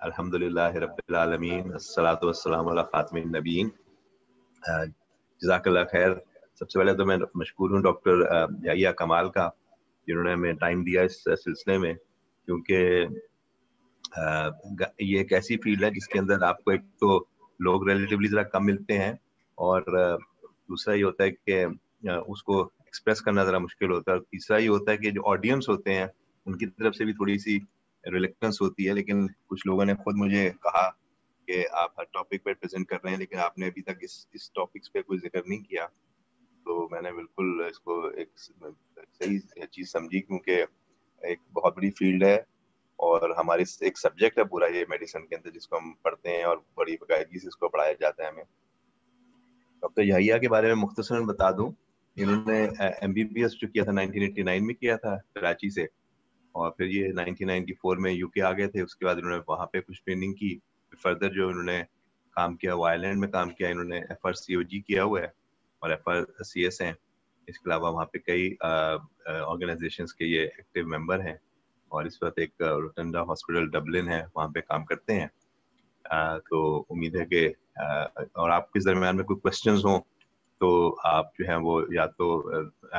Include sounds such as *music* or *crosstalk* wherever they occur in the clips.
अल्हम्दुलिल्लाह रब्बिल आलमीन अस्सलातु वस्सलामु अला खातिमिन नबीन जज़ाकल्लाह खैर सबसे पहले तो मैं मशकूर हूँ डॉक्टर याहिया कमाल का जिन्होंने हमें टाइम दिया इस सिलसिले में क्योंकि ये एक ऐसी फ़ील्ड है जिसके अंदर आपको एक तो लोग रिलेटिवली ज़रा कम मिलते हैं और दूसरा ये होता है कि उसको एक्सप्रेस करना ज़रा मुश्किल होता है और तीसरा ये होता है कि जो ऑडियंस होते हैं उनकी तरफ़ से भी थोड़ी सी रिलेक्टेंस होती है, लेकिन कुछ लोगों ने खुद मुझे कहा कि आप हर टॉपिक पर प्रेजेंट कर रहे हैं, लेकिन आपने अभी तक इस इस टॉपिक्स पे कोई ज़िक्र नहीं किया। तो मैंने बिल्कुल इसको एक सही चीज़ समझी क्योंकि एक बहुत बड़ी फ़ील्ड है और हमारे एक सब्जेक्ट है पूरा ये मेडिसिन के अंदर जिसको हम पढ़ते हैं और बड़ी बाकायदगी से इसको पढ़ाया जाता है हमें। डॉक्टर यहिया के बारे में मुख्तसरन बता दूँ। इन्होंने एम बी बी एस जो किया था 1989 में किया था, कराची से। और फिर ये 1994 में यूके आ गए थे। उसके बाद इन्होंने वहाँ पे कुछ ट्रेनिंग की। फर्दर जो इन्होंने काम किया वो आयरलैंड में काम किया इन्होंने एफ़ आर सी ओ जी किया हुआ है और एफ़ आर सी एस हैं। इसके अलावा वहाँ पे कई ऑर्गेनाइजेशन के ये एक्टिव मेंबर हैं और इस वक्त एक रोटंडा हॉस्पिटल डबलिन है वहाँ पे काम करते हैं। आ, तो उम्मीद है कि और आपके दरमियान में कोई क्वेश्चन हों तो आप जो है वो या तो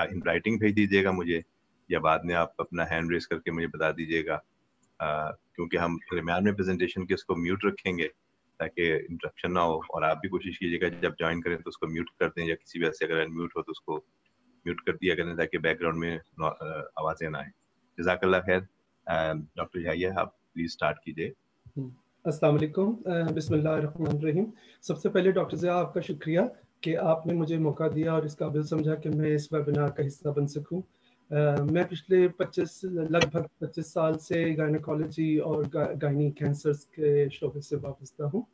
इन राइटिंग भेज दीजिएगा मुझे। या बाद में आप अपना हैंड रेस करके मुझे बता दीजिएगा। क्योंकि हम दरमियान में प्रेजेंटेशन के इसको म्यूट रखेंगे ताकि इंटरप्शन ना हो और आप भी कोशिश कीजिएगा जब ज्वाइन करें तो उसको म्यूट कर दें या किसी वजह से अगर अनम्यूट हो तो उसको म्यूट कर दिया करें ताकि बैकग्राउंड में आवाज़ें ना आए। जजाकल्ला खैर डॉक्टर जाइए आप प्लीज़ स्टार्ट कीजिए। हम्म, अस्सलाम बिस्मिल्लाहिर्रहमानिर्रहीम। सबसे पहले डॉक्टर ज़िया आपका शुक्रिया कि आपने मुझे मौका दिया और इस काबिल समझा कि मैं इस वेबिनार का हिस्सा बन सकूँ। मैं पिछले 25 लगभग 25 साल से गायनकोलॉजी और गायनी कैंसर्स के शोबे से वाबस्ता हूँ।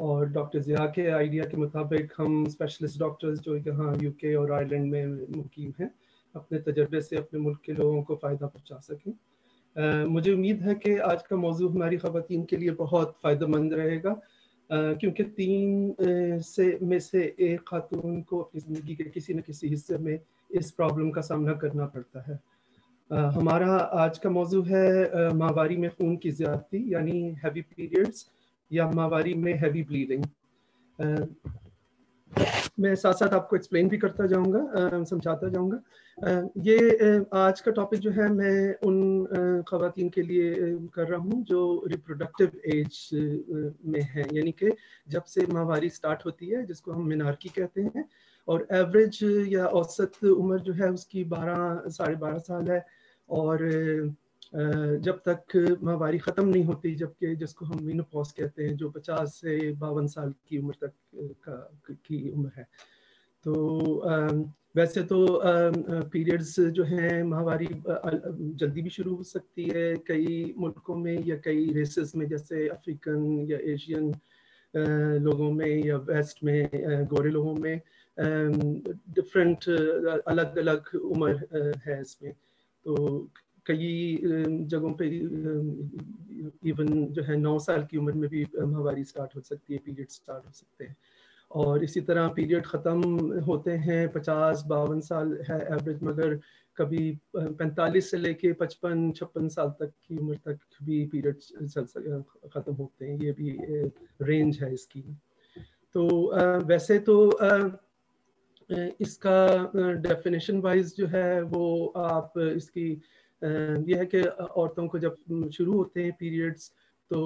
और डॉक्टर ज़िया के आइडिया के मुताबिक हम स्पेशलिस्ट डॉक्टर्स जो यहाँ यूके और आयरलैंड में मुकीम हैं अपने तजर्बे से अपने मुल्क के लोगों को फ़ायदा पहुँचा सकें। uh, मुझे उम्मीद है कि आज का मौजू हमारी ख़वान के लिए बहुत फ़ायदेमंद रहेगा। क्योंकि तीन से में से एक खातून को अपनी ज़िंदगी के किसी न किसी हिस्से में इस प्रॉब्लम का सामना करना पड़ता है। uh, हमारा आज का मौजू है माहवारी में खून की ज्यादती यानी हैवी पीरियड्स या माहवारी में हैवी ब्लीडिंग मैं साथ साथ आपको एक्सप्लेन भी करता जाऊँगा समझाता जाऊँगा। ये आज का टॉपिक जो है मैं उन खातन के लिए कर रहा हूँ जो रिप्रोडक्टिव एज में है। यानी कि जब से माहवारी स्टार्ट होती है जिसको हम मिनारकी कहते हैं और एवरेज या औसत उम्र जो है उसकी बारह, साढ़े बारह साल है। और जब तक माहवारी ख़त्म नहीं होती, जबकि जिसको हम मीनोपॉज कहते हैं, जो पचास से बावन साल की उम्र तक, का, की उम्र है। तो वैसे तो पीरियड्स जो हैं माहवारी जल्दी भी शुरू हो सकती है कई मुल्कों में या कई रेसेस में, जैसे अफ्रीकन या एशियन लोगों में या वेस्ट में गोरे लोगों में। डिफरेंट अलग अलग उम्र है इसमें तो कई जगहों पे इवन जो है नौ साल की उम्र में भी हमारी स्टार्ट हो सकती है पीरियड स्टार्ट हो सकते हैं और इसी तरह पीरियड ख़त्म होते हैं पचास बावन साल है एवरेज मगर कभी पैंतालीस से लेके पचपन छप्पन साल तक की उम्र तक भी पीरियड ख़त्म होते हैं ये भी रेंज है इसकी तो वैसे तो इसका डेफिनेशन वाइज जो है वो आप इसकी यह है कि औरतों को जब शुरू होते हैं पीरियड्स तो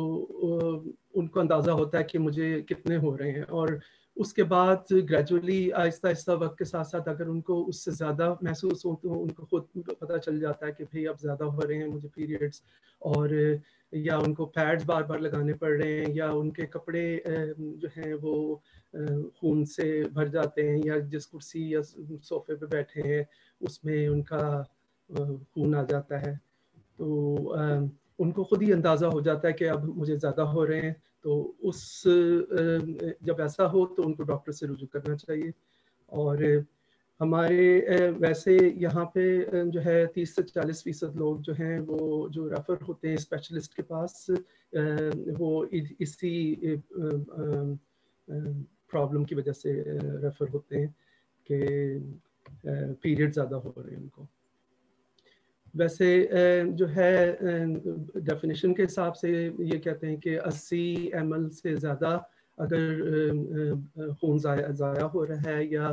उनको अंदाज़ा होता है कि मुझे कितने हो रहे हैं और उसके बाद ग्रेजुअली आहिस्ता आहिस्ता वक्त के साथ साथ अगर उनको उससे ज़्यादा महसूस हो तो उनको खुद पता चल जाता है कि भाई अब ज़्यादा हो रहे हैं मुझे पीरियड्स और, या उनको पैड्स बार बार लगाने पड़ रहे हैं या उनके कपड़े जो हैं वो खून से भर जाते हैं या जिस कुर्सी या सोफे पे बैठे हैं उसमें उनका खून आ जाता है। तो उनको खुद ही अंदाज़ा हो जाता है कि अब मुझे ज़्यादा हो रहे हैं तो उस जब ऐसा हो तो उनको डॉक्टर से रुजू करना चाहिए। और हमारे वैसे यहाँ पे जो है तीस से चालीस फ़ीसद लोग जो हैं वो, जो रेफ़र होते हैं स्पेशलिस्ट के पास वो इसी प्रॉब्लम की वजह से रेफ़र होते हैं कि पीरियड ज़्यादा हो रहे हैं उनको। वैसे जो है डेफिनेशन के हिसाब से ये कहते हैं कि 80 एम से ज़्यादा अगर खून ज़ाया हो रहा है या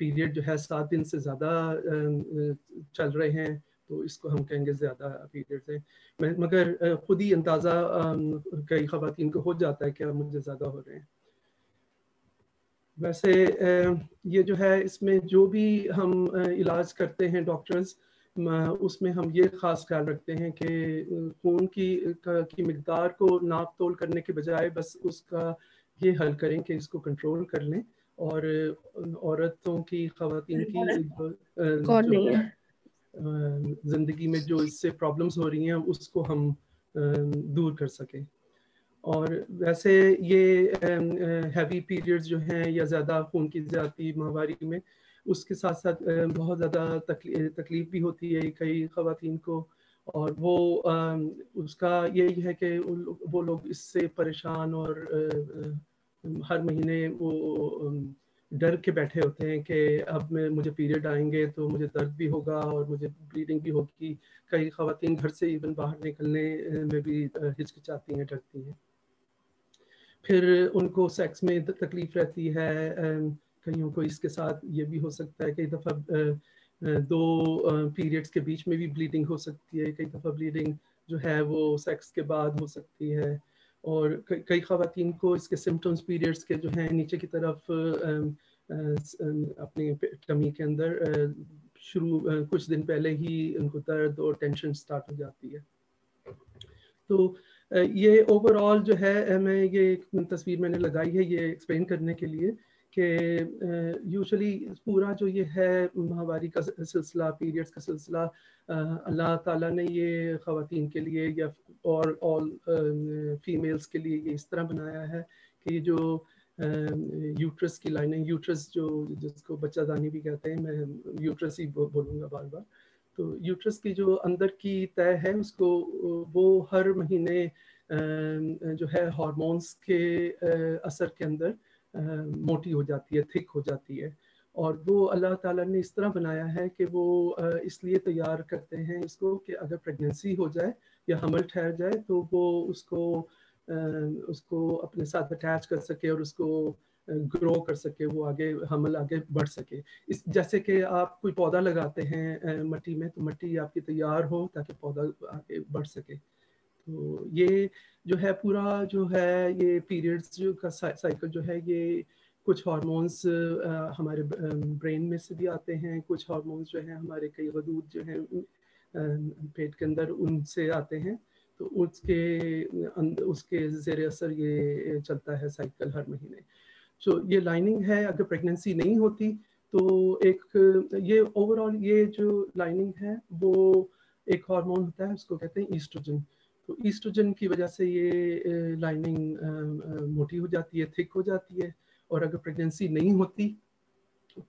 पीरियड जो है सात दिन से ज़्यादा चल रहे हैं तो इसको हम कहेंगे ज़्यादा पीरियड है। मगर खुद ही अंदाज़ा कई खातन को हो जाता है कि मुझे ज़्यादा हो रहे हैं। वैसे ये जो है, इसमें जो भी हम इलाज करते हैं डॉक्टर्स उसमें हम ये ख़ास ख्याल रखते हैं कि खून की की मकदार को नाप तोल करने के बजाय बस उसका ये हल करें कि इसको कंट्रोल कर लें और औरतों की खातन की ज़िंदगी में जो इससे प्रॉब्लम्स हो रही हैं उसको हम दूर कर सकें। और वैसे ये हैवी पीरियड्स जो हैं या ज़्यादा खून की ज़्यादा माहवारी में उसके साथ साथ बहुत ज़्यादा तकलीफ़ तकलीफ़ भी होती है कई खातन को। और वो उसका यही है कि वो लोग इससे परेशान और हर महीने वो डर के बैठे होते हैं कि अब मैं, मुझे पीरियड आएँगे तो मुझे दर्द भी होगा और मुझे ब्लीडिंग भी होगी। कई खातन घर से इवन बाहर निकलने में भी हिचकिचाती हैं, डरती हैं। फिर उनको सेक्स में तकलीफ़ रहती है कईयों को इसके साथ ये भी हो सकता है, कई दफ़ा दो पीरियड्स के बीच में भी ब्लीडिंग हो सकती है, कई दफ़ा ब्लीडिंग जो है वो सेक्स के बाद हो सकती है। और कई खातन को इसके सिम्टम्स पीरियड्स के जो हैं नीचे की तरफ़ अपने टमी के अंदर शुरू कुछ दिन पहले ही उनको दर्द और टेंशन स्टार्ट हो जाती है। तो ये ओवरऑल जो है मैं ये तस्वीर मैंने लगाई है ये एक्सप्लेन करने के लिए कि यूजुअली पूरा जो ये है महावारी का सिलसिला पीरियड्स का सिलसिला अल्लाह ताला ने ये ख़वातीन के लिए या और ऑल फीमेल्स के लिए ये इस तरह बनाया है कि जो यूट्रस की लाइनिंग यूट्रस जो, जिसको बच्चा दानी भी कहते हैं, मैं यूट्रस ही बोलूँगा बार बार तो यूट्रस की जो अंदर की तय है, उसको, वो हर महीने जो है हार्मोन्स के असर के अंदर मोटी हो जाती है, थिक हो जाती है। और वो अल्लाह ताला ने इस तरह बनाया है कि वो इसलिए तैयार करते हैं इसको कि अगर प्रेगनेंसी हो जाए या हमल ठहर जाए तो वो उसको उसको अपने साथ अटैच कर सके और उसको ग्रो कर सके, वो आगे, हमल आगे बढ़ सके। इस, जैसे कि आप कोई पौधा लगाते हैं मट्टी में तो मट्टी आपकी तैयार हो ताकि पौधा आगे बढ़ सके। तो ये जो है पूरा जो है ये पीरियड्स जो का साइकिल जो है ये कुछ हार्मोन्स हमारे ब्रेन में से भी आते हैं, कुछ हार्मोन्स जो हैं हमारे कई वदूद जो हैं पेट के अंदर उनसे आते हैं तो उसके उसके ज़ेर असर ये चलता है साइकिल हर महीने। तो ये लाइनिंग है, अगर प्रेगनेंसी नहीं होती तो एक, ये ओवरऑल ये जो लाइनिंग है, वो एक हार्मोन होता है, उसको कहते हैं ईस्ट्रोजन तो ईस्ट्रोजन की वजह से ये लाइनिंग मोटी हो जाती है थिक हो जाती है और अगर प्रेगनेंसी नहीं होती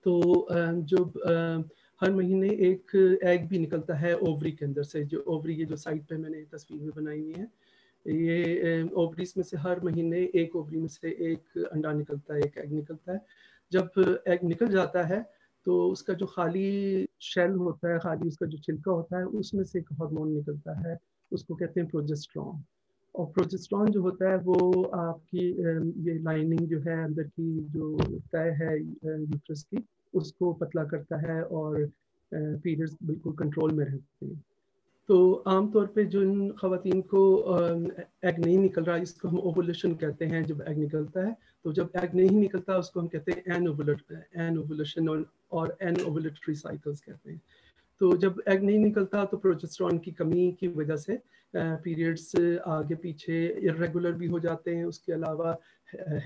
तो जो हर महीने एक एग भी निकलता है ओवरी के अंदर से। जो ओवरी ये जो साइड पे मैंने तस्वीर में बनाई हुई है, ये ओवरीज में से हर महीने एक ओवरी में से एक अंडा निकलता है, एक एग निकलता है। जब एग निकल जाता है तो उसका जो खाली शेल होता है, खाली उसका जो छिलका होता है, उसमें से एक हार्मोन निकलता है। उसको कहते हैं प्रोजेस्ट्रॉन और प्रोजेस्ट्रॉन जो होता है वो आपकी ये लाइनिंग जो है अंदर की जो तय है यूट्रस की, उसको पतला करता है और पीरियड्स बिल्कुल कंट्रोल में रहते हैं। तो आमतौर पे जिन खातन को एग नहीं निकल रहा, इसको हम ओवुलेशन कहते हैं जब एग निकलता है तो जब एग नहीं निकलता, उसको हम कहते हैं एन ओवुलेट एन ओवुलेशन और एन ओवुलेटरी साइकिल्स कहते हैं। तो जब एग नहीं निकलता तो प्रोजेस्ट्रॉन की कमी की वजह से पीरियड्स आगे पीछे इरेगुलर भी हो जाते हैं उसके अलावा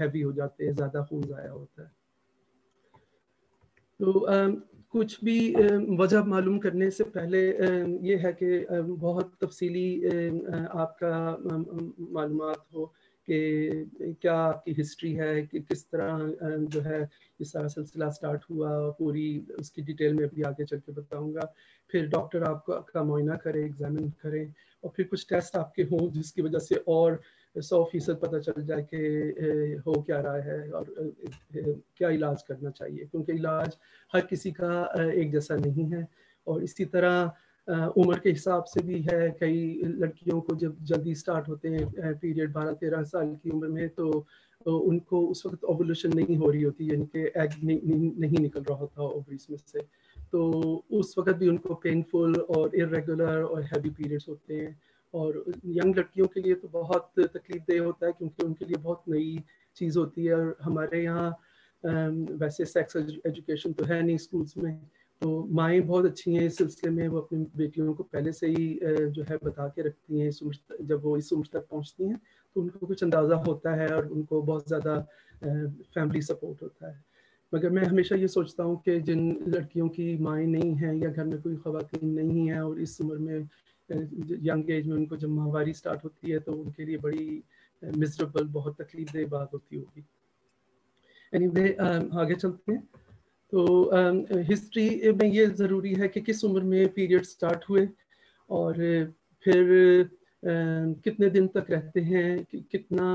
हैवी हो जाते हैं ज़्यादा खून ज़ाया होता है। तो आ, कुछ भी वजह मालूम करने से पहले ये है कि बहुत तफसीली आपका मालूम हो कि क्या आपकी हिस्ट्री है कि किस तरह जो है ये सारा सिलसिला स्टार्ट हुआ, पूरी उसकी डिटेल में अभी आगे चल के बताऊँगा। फिर डॉक्टर आपको आपका मुआयना करें एग्जामिन करें और फिर कुछ टेस्ट आपके हों जिसकी वजह से और सौ फ़ीसद पता चल जाए कि हो क्या रहा है और क्या इलाज करना चाहिए। क्योंकि इलाज हर किसी का एक जैसा नहीं है और इसी तरह उम्र के हिसाब से भी है कई लड़कियों को जब जल्दी स्टार्ट होते हैं पीरियड बारह तेरह साल की उम्र में तो, तो उनको उस वक्त ओवोल्यूशन नहीं हो रही होती यानी कि एग नहीं, नहीं निकल रहा होता ओवरीज में से। तो उस वक्त भी उनको पेनफुल और इरेगुलर और हैवी पीरियड्स होते हैं। और यंग लड़कियों के लिए तो बहुत तकलीफ़ देह होता है क्योंकि उनके लिए बहुत नई चीज़ होती है और हमारे यहाँ वैसे सेक्स एजुकेशन तो है नहीं स्कूल्स में। तो माएँ बहुत अच्छी हैं इस सिलसिले में वो अपनी बेटियों को पहले से ही जो है बता के रखती हैं इस उम्र जब वो इस उम्र तक पहुँचती हैं तो उनको कुछ अंदाज़ा होता है और उनको बहुत ज़्यादा फैमिली सपोर्ट होता है। मगर मैं हमेशा ये सोचता हूँ कि जिन लड़कियों की माएँ नहीं हैं या घर में कोई खातन नहीं है और इस उम्र में यंग एज में उनको जब माहवारी स्टार्ट होती है तो उनके लिए बड़ी मिजरेबल बहुत तकलीफ़ बात होती होगी। एनी anyway, आगे चलते हैं। तो हिस्ट्री में ये ज़रूरी है कि किस उम्र में पीरियड स्टार्ट हुए और फिर कितने दिन तक रहते हैं कितना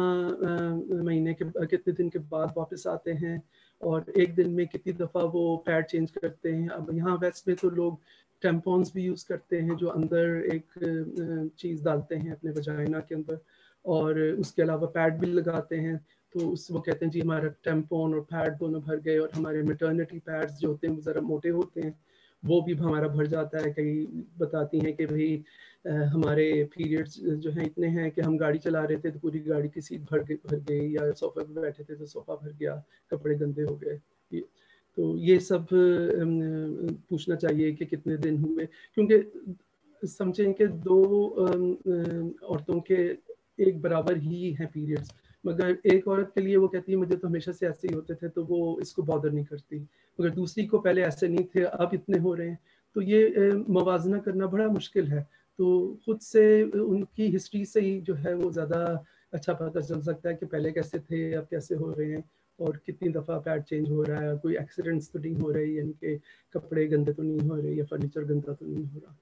महीने के, कितने दिन के बाद वापस आते हैं और एक दिन में कितनी दफ़ा वो पैड चेंज करते हैं। अब यहाँ वेस्ट में तो लोग टेम्पॉन्स भी यूज़ करते हैं जो अंदर एक चीज़ डालते हैं अपने वजाइना के अंदर और उसके अलावा पैड भी लगाते हैं। तो उस वो कहते हैं, जी, हमारा टेम्पोन और पैड दोनों भर गए और हमारे मेटर्निटी पैड्स जो होते हैं, वो ज़रा मोटे होते हैं। वो भी हमारा भर जाता है। कई बताती हैं कि भाई हमारे पीरियड्स जो हैं इतने हैं कि हम गाड़ी चला रहे थे तो पूरी गाड़ी की सीट भर गई भर गई या सोफे पर बैठे थे तो सोफा भर गया, कपड़े गंदे हो गए। तो ये सब पूछना चाहिए कि कितने दिन हुए? क्योंकि समझें कि दो औरतों के एक बराबर ही हैं पीरियड्स मगर एक औरत के लिए वो कहती है, मुझे तो हमेशा से ऐसे ही होते थे तो वो इसको बॉदर नहीं करती। मगर दूसरी को पहले ऐसे नहीं थे, अब इतने हो रहे हैं। तो ये मवाजना करना बड़ा मुश्किल है। तो खुद से उनकी हिस्ट्री से ही जो है वो ज़्यादा अच्छा पता चल सकता है कि पहले कैसे थे, अब कैसे हो रहे हैं और कितनी दफ़ा पैड चेंज हो रहा है, कोई एक्सीडेंट्स तो नहीं हो रहे, यानी कि कपड़े गंदे तो नहीं हो रहे या फर्नीचर गंदा तो नहीं हो रहा।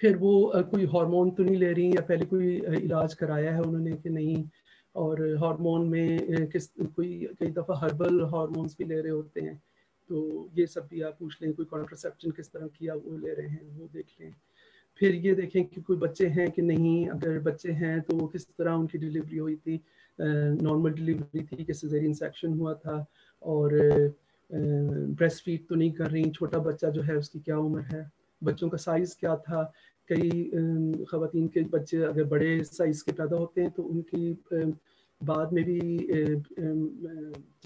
फिर वो कोई हार्मोन तो नहीं ले रही या पहले कोई इलाज कराया है उन्होंने कि नहीं और हार्मोन में किस, कोई, कई दफ़ा हर्बल हार्मोन्स भी ले रहे होते हैं। तो ये सब भी आप पूछ लें, कोई कॉन्ट्रासेप्शन किस तरह किया वो ले रहे हैं, वो देख लें। फिर ये देखें कि कोई बच्चे हैं कि नहीं, अगर बच्चे हैं तो वो किस तरह उनकी डिलीवरी हुई थी। नॉर्मल डिलीवरी थी कि सजेरियन सेक्शन हुआ था और ब्रेस्ट फ़ीड तो नहीं कर रही, छोटा बच्चा जो है उसकी क्या उम्र है, बच्चों का साइज़ क्या था कई ख़वान के बच्चे अगर बड़े साइज़ के पैदा होते हैं तो उनकी बाद में भी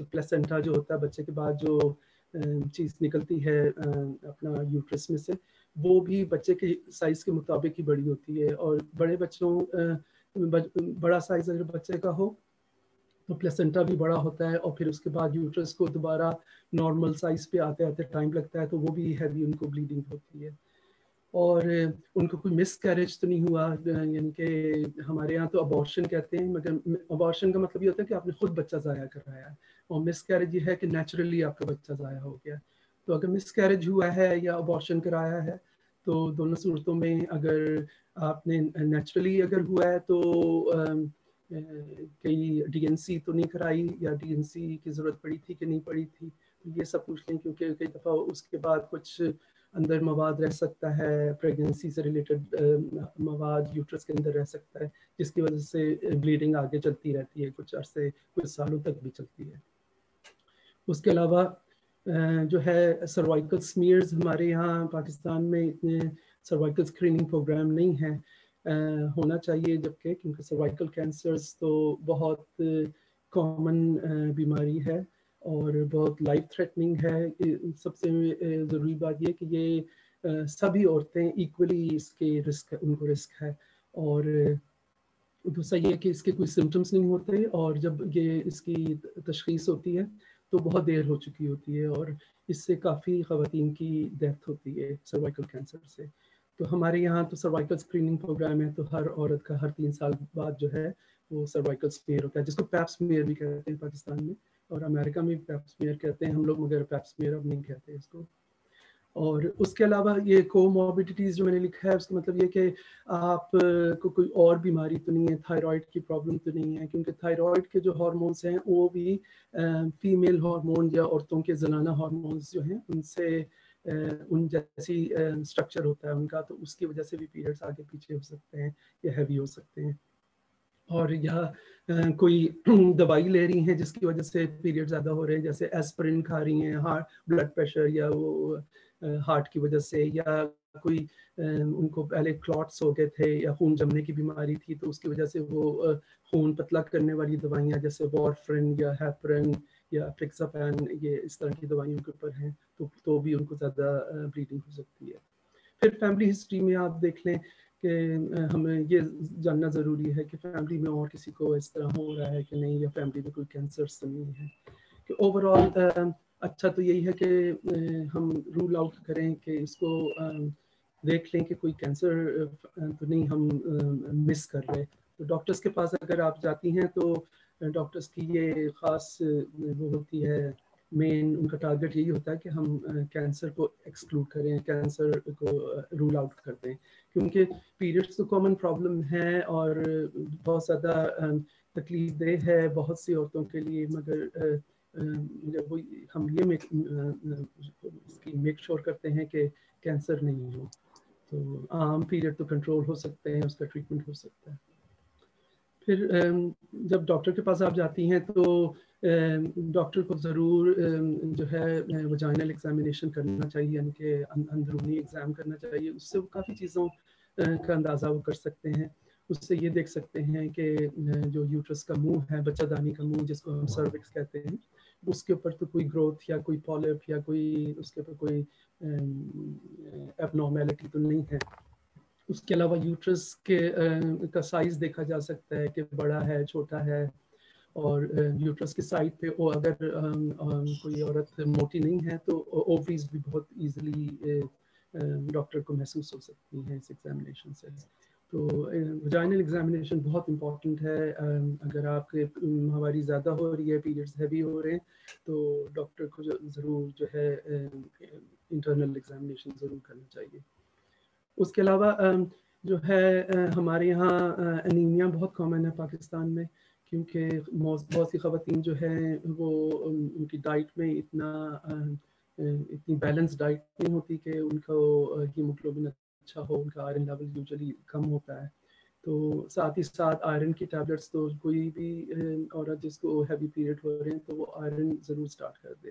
प्लेसेंटा जो होता है, बच्चे के बाद जो चीज़ निकलती है अपना यूट्रस में से, वो भी बच्चे के साइज़ के मुताबिक ही बड़ी होती है। और बड़े बच्चों बड़ा साइज़ अगर बच्चे का हो तो प्लेसेंटा भी बड़ा होता है और फिर उसके बाद यूट्रस को दोबारा नॉर्मल साइज़ पे आते आते टाइम लगता है तो वो भी हैवी उनको ब्लीडिंग होती है। और उनको कोई मिस कैरेज तो नहीं हुआ, यानी कि हमारे यहाँ तो अबॉर्शन कहते हैं, मगर अबॉर्शन का मतलब ये होता है कि आपने खुद बच्चा ज़ाया कराया है। और मिस कैरेज ये है कि नेचुरली आपका बच्चा ज़ाया हो गया। तो अगर मिस कैरेज हुआ है या अबॉर्शन कराया है तो दोनों सूरतों में अगर आपने नेचुरली अगर हुआ है तो कई डीएनसी तो नहीं कराई या डीएनसी की ज़रूरत पड़ी थी कि नहीं पड़ी थी तो ये सब पूछ लें, क्योंकि कई दफ़ा उसके बाद कुछ अंदर मवाद रह सकता है प्रेगनेंसी से रिलेटेड मवाद यूट्रस के अंदर रह सकता है, जिसकी वजह से ब्लीडिंग आगे चलती रहती है, कुछ अरसे, कुछ सालों तक भी चलती है। उसके अलावा जो है सर्वाइकल स्मीयर्स हमारे यहाँ पाकिस्तान में इतने सर्वाइकल स्क्रीनिंग प्रोग्राम नहीं है होना चाहिए जबकि क्योंकि सर्वाइकल कैंसर्स तो बहुत कॉमन बीमारी है। और बहुत लाइफ थ्रेटनिंग है। सबसे ज़रूरी बात यह कि ये सभी औरतें इक्वली इसके रिस्क उनको रिस्क है। और दूसरा ये कि इसके कोई सिम्टम्स नहीं होते और जब ये इसकी तशखीस होती है तो बहुत देर हो चुकी होती है और इससे काफ़ी ख़वान की डेथ होती है सर्वाइकल कैंसर से। तो हमारे यहाँ तो सर्वाइकल स्क्रीनिंग प्रोग्राम है तो हर औरत का हर तीन साल बाद जो है, वो सर्वाइकल स्मेयर होता है, जिसको पैप्समेयर भी कहते हैं पाकिस्तान में। और अमेरिका में पैप्समियर कहते हैं, हम लोग मगर पैप्समियर अब नहीं कहते इसको। और उसके अलावा ये कोमोबिडिटीज़ जो मैंने लिखा है, उसका मतलब ये कि आप, को कोई और बीमारी तो नहीं है थायराइड की प्रॉब्लम तो नहीं है, क्योंकि थायराइड के जो हार्मोन्स हैं, वो भी फीमेल हार्मोन या औरतों के जनाना हार्मोन्स जो हैं, उनसे उन जैसी स्ट्रक्चर होता है उनका तो उसकी वजह से भी पीरियड्स आगे पीछे हो सकते हैं या हैवी हो सकते हैं। और या कोई *clears throat* दवाई ले रही हैं जिसकी वजह से पीरियड ज़्यादा हो रहे हैं, जैसे एस्प्रिन खा रही हैं, हार्ट, ब्लड प्रेशर या वो हार्ट की वजह से या कोई उनको पहले क्लॉट्स हो गए थे या खून जमने की बीमारी थी तो उसकी वजह से वो खून पतला करने वाली दवाइयाँ जैसे वॉरफ्रिन या हैपरिन या ट्रिक्सापैन ये इस तरह की दवाइयों के ऊपर हैं तो तो भी उनको ज़्यादा ब्लीडिंग हो सकती है। फिर फैमिली हिस्ट्री में आप देख लें कि हमें ये जानना ज़रूरी है कि फैमिली में और किसी को इस तरह हो रहा है कि नहीं, या फैमिली में कोई कैंसर तो नहीं है। कि ओवरऑल अच्छा तो यही है कि हम रूल आउट करें कि इसको देख लें कि कोई कैंसर तो नहीं हम मिस कर रहे। तो डॉक्टर्स के पास अगर आप जाती हैं तो डॉक्टर्स की ये ख़ास, वो होती है मेन उनका टारगेट यही होता है कि हम कैंसर को एक्सक्लूड करें कैंसर को रूल आउट कर दें। क्योंकि पीरियड्स तो कॉमन प्रॉब्लम है और बहुत ज़्यादा तकलीफ़ दे है बहुत सी औरतों के लिए, मगर जब वो हम ये मेक इसकी मेक श्योर करते हैं कि कैंसर नहीं हो तो आम पीरियड तो कंट्रोल हो सकते हैं, उसका ट्रीटमेंट हो सकता है। फिर जब डॉक्टर के पास आप जाती हैं तो डॉक्टर को ज़रूर जो है वजाइनल एग्जामिनेशन करना चाहिए यानी कि अं-, अंदरूनी एग्ज़ाम करना चाहिए। उससे वो काफ़ी चीज़ों का अंदाज़ा वो कर सकते हैं। उससे ये देख सकते हैं कि जो यूट्रस का मुँह है बच्चादानी का मुँह जिसको हम सर्विक्स कहते हैं उसके ऊपर तो कोई ग्रोथ या कोई पॉलिप या कोई उसके ऊपर कोई एबनॉर्मेलिटी तो नहीं है। उसके अलावा यूट्रस के का साइज़ देखा जा सकता है कि बड़ा है छोटा है और यूट्रस के साइड पे वो अगर कोई औरत मोटी नहीं है तो ओवरीज भी बहुत इजीली डॉक्टर को महसूस हो सकती हैं इस एग्जामिनेशन से। तो वजाइनल एग्जामिनेशन बहुत इंपॉर्टेंट है। अगर आपके हमारी ज़्यादा हो रही है पीरियड्स हैवी हो रहे हैं तो डॉक्टर को ज़रूर जो है इंटरनल एग्जामिनेशन ज़रूर करना चाहिए। उसके अलावा जो है हमारे यहाँ अनीमिया बहुत कॉमन है पाकिस्तान में। क्योंकि बहुत सी ख़वान जो हैं, वो उनकी डाइट में इतना इतनी बैलेंस डाइट नहीं होती कि उनको हीमोग्लोबिन अच्छा हो, उनका आयरन लेवल यूजुअली कम होता है। तो साथ ही साथ आयरन की टैबलेट्स तो कोई भी औरत जिसको हैवी पीरियड हो रहे हैं तो वो आयरन ज़रूर स्टार्ट कर दे।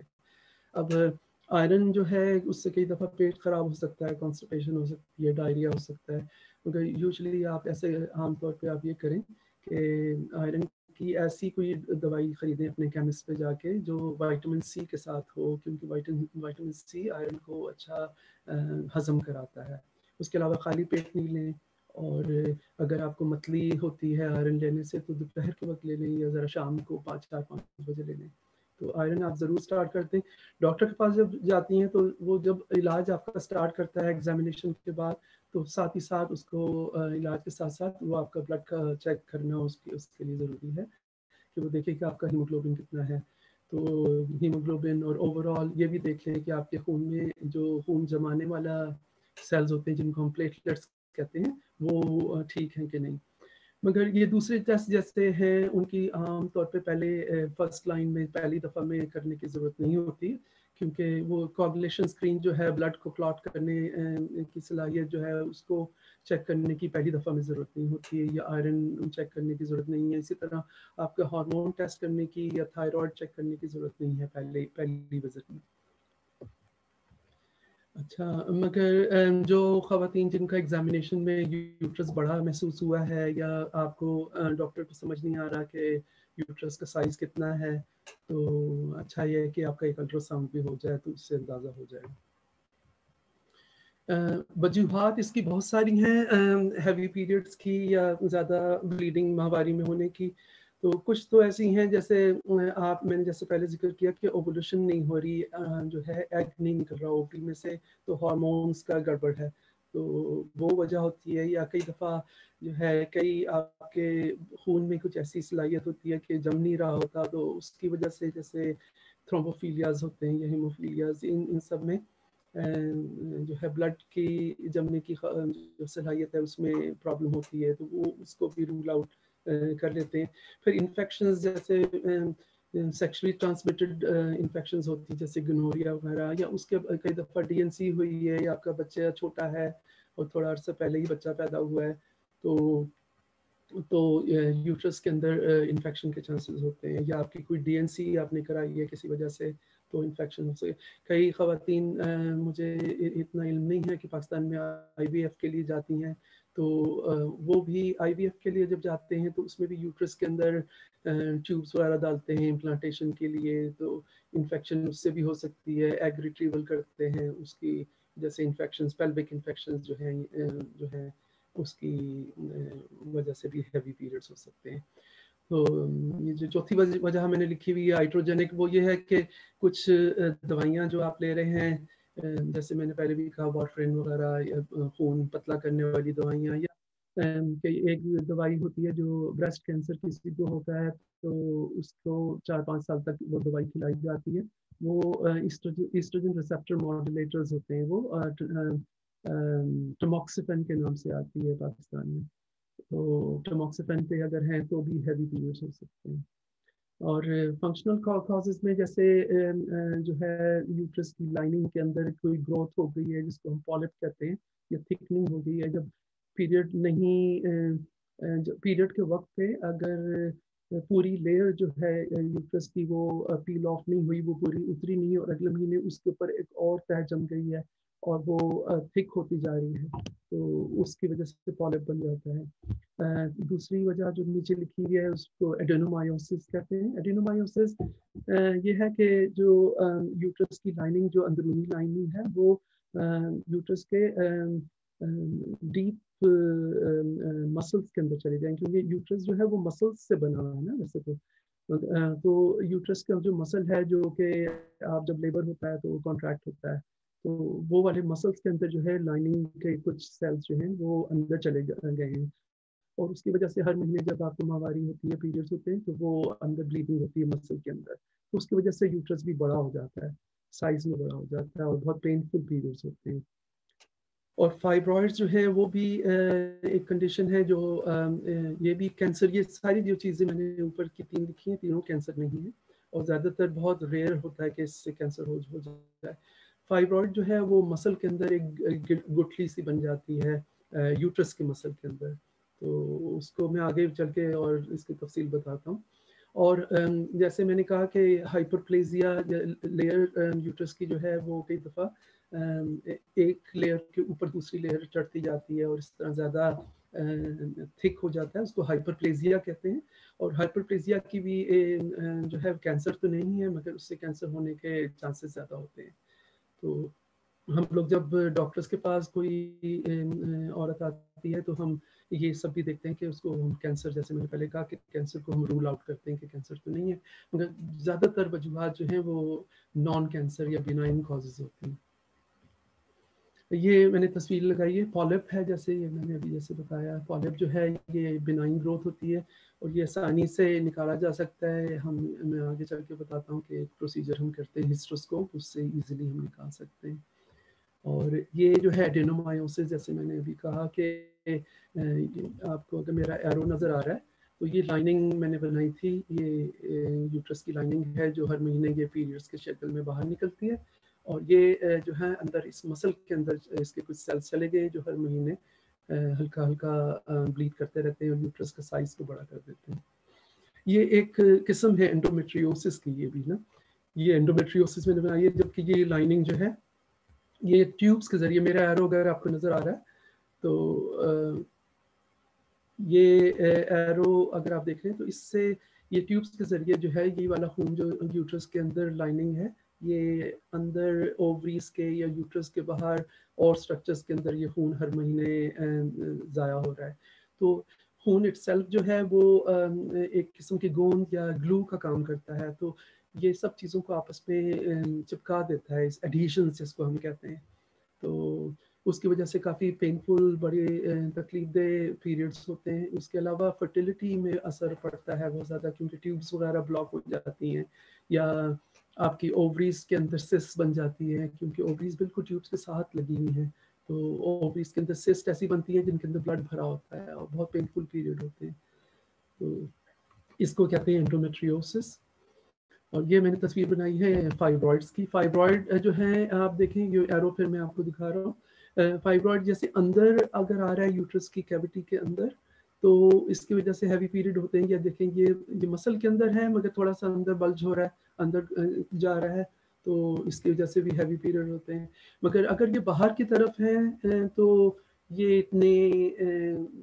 अब आयरन जो है, उससे कई दफ़ा पेट ख़राब हो सकता है कॉन्स्टिपेशन हो सकती है डायरिया हो सकता है। मगर यूजली आप ऐसे आमतौर पर आप ये करें कि आयरन की ऐसी कोई दवाई ख़रीदें अपने केमिस्ट पे जाके जो विटामिन सी के साथ हो, क्योंकि वाइटामिन सी आयरन को अच्छा हज़म कराता है। उसके अलावा खाली पेट नहीं लें और अगर आपको मतली होती है आयरन लेने से तो दोपहर के वक्त ले लें या ज़रा शाम को पाँच, चार, पाँच बजे ले लें। तो आयरन आप ज़रूर स्टार्ट करते हैं। डॉक्टर के पास जब जाती हैं तो वो जब इलाज आपका स्टार्ट करता है एग्जामिनेशन के बाद तो साथ ही साथ उसको इलाज के साथ साथ वो आपका ब्लड का चेक करना उसके उसके लिए ज़रूरी है कि वो देखे कि आपका हीमोग्लोबिन कितना है। तो हीमोग्लोबिन और ओवरऑल ये भी देख लें कि आपके खून में जो खून जमाने वाला सेल्स होते हैं, जिनको हम प्लेटलेट्स कहते हैं, वो ठीक हैं कि नहीं। मगर ये दूसरे टेस्ट जैसे हैं, उनकी आम तौर पे पहले फ़र्स्ट लाइन में, पहली दफ़ा में करने की ज़रूरत नहीं होती। क्योंकि वो कॉगुलेशन स्क्रीन जो है ब्लड को क्लॉट करने की सलाहियत जो है, उसको चेक करने की पहली दफ़ा में ज़रूरत नहीं होती है, या आयरन चेक करने की ज़रूरत नहीं है। इसी तरह आपका हार्मोन टेस्ट करने की या थायराइड चेक करने की ज़रूरत नहीं है, पहले, पहली विज़िट में अच्छा मगर जो खातन जिनका एग्जामिनेशन में यूट्रस बड़ा महसूस हुआ है, या आपको डॉक्टर को समझ नहीं आ रहा कि यूट्रस का साइज़ कितना है तो अच्छा ये है कि आपका एक अल्ट्रासाउंड भी हो जाए तो उससे अंदाज़ा हो जाए वजूहत इसकी बहुत सारी हैं हैवी पीरियड्स की या ज़्यादा ब्लीडिंग माहवारी में होने की। तो कुछ तो ऐसी हैं, जैसे आप, मैंने जैसे पहले ज़िक्र किया कि ओवुलेशन नहीं हो रही जो है एग नहीं निकल रहा ओवरी में से तो हार्मोन्स का गड़बड़ है। तो वो वजह होती है या कई दफ़ा जो है कई आपके खून में कुछ ऐसी सलाहियत होती है कि जम नहीं रहा होता तो उसकी वजह से जैसे थ्रोम्बोफीलियाज होते हैं या हीमोफीलियाज इन इन सब में जो है ब्लड की जमने की जो सलाहियत है उसमें प्रॉब्लम होती है तो वो उसको भी रूल आउट कर लेते हैं। फिर इन्फेक्शन जैसे सेक्सुअली ट्रांसमिटेड इन्फेक्शन होती है, जैसे गनोरिया वगैरह, या उसके कई दफ़ा डीएनसी हुई है, या आपका बच्चा छोटा है और थोड़ा अर्सा पहले ही बच्चा पैदा हुआ है तो तो यूट्रस के अंदर इन्फेक्शन के चांसेस होते हैं, या आपकी कोई डीएनसी आपने कराई है किसी वजह से तो इन्फेक्शन से। कई खातन मुझे इतना इल्म नहीं है कि पाकिस्तान में आईवीएफ के लिए जाती हैं तो वो भी आईवीएफ के लिए जब जाते हैं तो उसमें भी यूट्रस के अंदर ट्यूब्स वगैरह डालते हैं इम्प्लांटेशन के लिए तो इन्फेक्शन उससे भी हो सकती है एग रिट्रीवल करते हैं, उसकी, जैसे इन्फेक्शन पेल्विक इन्फेक्शन जो हैं जो है, उसकी वजह से भी हैवी पीरियड्स हो सकते हैं। तो ये जो चौथी वजह मैंने लिखी हुई है हाइड्रोजेनिक वो ये है कि कुछ दवाइयाँ जो आप ले रहे हैं जैसे मैंने पहले भी कहा वाटरिन वगैरह, या खून पतला करने वाली दवाइयाँ, या कि एक दवाई होती है जो ब्रेस्ट कैंसर किसी को होता है तो उसको चार पाँच साल तक वो दवाई खिलाई जाती है। वो ईस्ट्रोजन रिसेप्टर मॉड्यूलेटर्स होते हैं वो टमोक्सिफेन के नाम से आती है पाकिस्तान में। तो टमोक्सिफेन पे अगर हैं तो भी हैवी पीरियड्स हो सकते हैं। और फंक्शनल कॉजेज में जैसे जो है यूट्रस की लाइनिंग के अंदर कोई ग्रोथ हो गई है, जिसको हम पॉलिप कहते हैं, या थिकनिंग हो गई है, जब पीरियड नहीं पीरियड के वक्त पे अगर पूरी लेयर जो है यूट्रस की वो पील ऑफ़ नहीं हुई, वो पूरी उतरी नहीं, और अगले महीने उसके ऊपर एक और तह जम गई है और वो थिक होती जा रही है तो उसकी वजह से पॉलिप बन जाता है। दूसरी वजह जो नीचे लिखी हुई है, उसको एडेनोमायोसिस कहते हैं। एडेनोमायोसिस ये है कि जो यूट्रस की लाइनिंग जो अंदरूनी लाइनिंग है, वो यूट्रस के डीप मसल्स के अंदर चले जाए, क्योंकि यूट्रस जो है, वो मसल्स से बना हुआ है ना, वैसे तो। तो यूट्रस का जो मसल है, जो कि आप जब लेबर होता है तो कॉन्ट्रैक्ट होता है। तो वो वाले मसल्स के अंदर जो है लाइनिंग के कुछ सेल्स जो हैं वो अंदर चले गए हैं। और उसकी वजह से हर महीने जब आपको माहवारी होती है पीरियड्स होते हैं तो वो अंदर ब्लीडिंग होती है मसल के अंदर। तो उसकी वजह से यूट्रस भी बड़ा हो जाता है साइज़ में बड़ा हो जाता है और बहुत पेनफुल पीरियड्स होते हैं। और फाइब्रॉइड्स जो है वो भी एक कंडीशन है जो ये भी कैंसर ये सारी जो चीज़ें मैंने ऊपर की तीन लिखी हैं तीनों कैंसर नहीं है और ज़्यादातर बहुत रेयर होता है कि इससे कैंसर हो, जाए फाइब्रॉइड जो है वो मसल के अंदर एक गुठली सी बन जाती है यूट्रस के मसल के अंदर। तो उसको मैं आगे चल के और इसकी तफसील बताता हूँ। और जैसे मैंने कहा कि हाइपरप्लेजिया लेयर यूट्रस की जो है वो कई दफ़ा एक लेयर के ऊपर दूसरी लेयर चढ़ती जाती है और इस तरह ज़्यादा थिक हो जाता है। उसको हाइपरप्लेजिया कहते हैं। और हाइपरप्लेजिया की भी जो है कैंसर तो नहीं है, मगर उससे कैंसर होने के चांसेस ज़्यादा होते हैं। तो हम लोग जब डॉक्टर्स के पास कोई औरत आती है तो हम ये सब भी देखते हैं कि उसको हम कैंसर जैसे मैंने पहले कहा कि कैंसर को हम रूल आउट करते हैं कि कैंसर तो नहीं है, मगर ज़्यादातर वजूहत जो हैं वो नॉन कैंसर या बिनाइन कॉजेज होते हैं। ये मैंने तस्वीर लगाई है। पॉलिप है जैसे ये मैंने अभी जैसे बताया। पॉलिप जो है, ये बिनाइन ग्रोथ होती है और ये आसानी से निकाला जा सकता है। हम, मैं आगे चल के बताता हूँ कि एक प्रोसीजर हम करते हैं हिस्ट्रोस्कोप उससे इजीली हम निकाल सकते हैं। और ये जो है एडेनोमायोसिस जैसे मैंने अभी कहा कि आपको अगर मेरा एरो नज़र आ रहा है तो ये लाइनिंग मैंने बनाई थी। ये यूट्रस की लाइनिंग है जो हर महीने ये पीरियड्स के शक्ल में बाहर निकलती है। और ये जो है अंदर इस मसल के अंदर इसके कुछ सेल्स चले गए जो हर महीने हल्का हल्का ब्लीड करते रहते हैं और यूट्रस का साइज़ को बड़ा कर देते हैं। ये एक किस्म है एंडोमेट्रियोसिस की, ये भी ना। ये एंडोमेट्रियोसिस मैंने बनाई है जबकि ये लाइनिंग जो है, ये ट्यूब्स के ज़रिए, मेरा एरो अगर आपको नज़र आ रहा है तो ये एरो अगर आप देख तो इससे ये ट्यूब्स के ज़रिए जो है, ये वाला खून जो यूट्रस के अंदर लाइनिंग है ये अंदर ओवरीज के या यूट्रस के बाहर और स्ट्रक्चर्स के अंदर ये खून हर महीने ज़ाया हो रहा है। तो खून इट्सल्फ जो है वो एक किस्म की गोंद या ग्लू का काम करता है। तो ये सब चीज़ों को आपस में चिपका देता है, इस एडिशन जिसको हम कहते हैं। तो उसकी वजह से काफ़ी पेनफुल बड़े तकलीफ़ दे पीरियड्स होते हैं। उसके अलावा फर्टिलिटी में असर पड़ता है बहुत ज़्यादा क्योंकि ट्यूब्स वगैरह ब्लॉक हो जाती हैं या आपकी ओवरीज के अंदर सिस्ट बन जाती है, क्योंकि ओवरीज बिल्कुल ट्यूब्स के साथ लगी हुई हैं तो ओवरीज के अंदर सिस्ट ऐसी बनती है जिनके अंदर ब्लड भरा होता है और बहुत पेनफुल पीरियड होते हैं। तो इसको कहते हैं एंडोमेट्रियोसिस और ये मैंने तस्वीर बनाई है फाइब्रॉइड्स की। फाइब्रॉइड जो है, आप देखें, ये एरो फिर मैं आपको दिखा रहा हूँ। फाइब्रॉइड जैसे अंदर अगर आ रहा है यूट्रस की कैविटी के अंदर तो इसकी वजह से हैवी पीरियड होते हैं या देखें ये ये मसल के अंदर है, मगर थोड़ा सा अंदर बल्ज हो रहा है, अंदर जा रहा है तो इसकी वजह से भी हैवी पीरियड होते हैं। मगर अगर ये बाहर की तरफ़ है तो ये इतने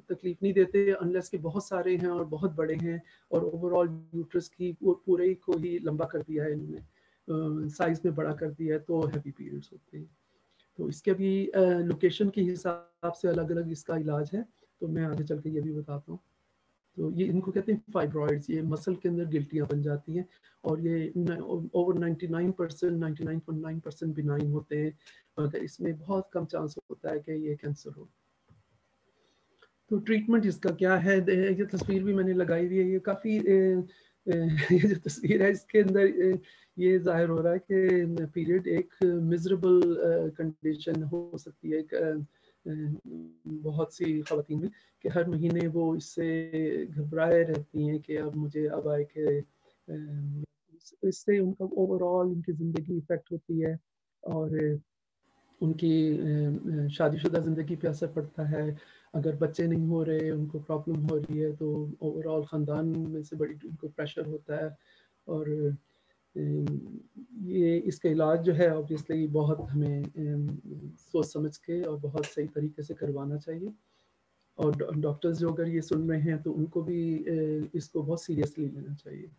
तकलीफ़ नहीं देते अनलेस के बहुत सारे हैं और बहुत बड़े हैं, और ओवरऑल यूट्रस की पूरे को ही लंबा कर दिया है इन्होंने साइज़ में बड़ा कर दिया है तो हैवी पीरियड्स होते हैं। तो इसके भी लोकेशन के हिसाब से अलग अलग इसका इलाज है। तो मैं आगे चल के ये भी बताता हूँ। तो ये इनको कहते हैं फाइब्रॉइड्स ये मसल के अंदर गिल्टियाँ बन जाती हैं और ये over 99 percent ninety percent benign होते हैं। मगर इसमें बहुत कम चांस होता है कि ये कैंसर हो। तो ट्रीटमेंट इसका क्या है? ये तस्वीर भी मैंने लगाई हुई है। ये काफ़ी ये जो तस्वीर है, इसके अंदर ये ज़ाहिर हो रहा है कि पीरियड एक मिजरेबल कंडीशन हो सकती है। बहुत सी खातन में कि हर महीने वो इससे घबराए रहती हैं कि अब मुझे अब आए के इससे उनका ओवरऑल उनकी ज़िंदगी इफ़ेक्ट होती है और उनकी शादीशुदा ज़िंदगी पे असर पड़ता है। अगर बच्चे नहीं हो रहे, उनको प्रॉब्लम हो रही है तो ओवरऑल ख़ानदान में से बड़ी उनको प्रेशर होता है और ये इसका इलाज जो है ऑब्वियसली बहुत हमें सोच समझ के और बहुत सही तरीके से करवाना चाहिए। और डॉक्टर्स जो अगर ये सुन रहे हैं तो उनको भी इसको बहुत सीरियसली लेना चाहिए।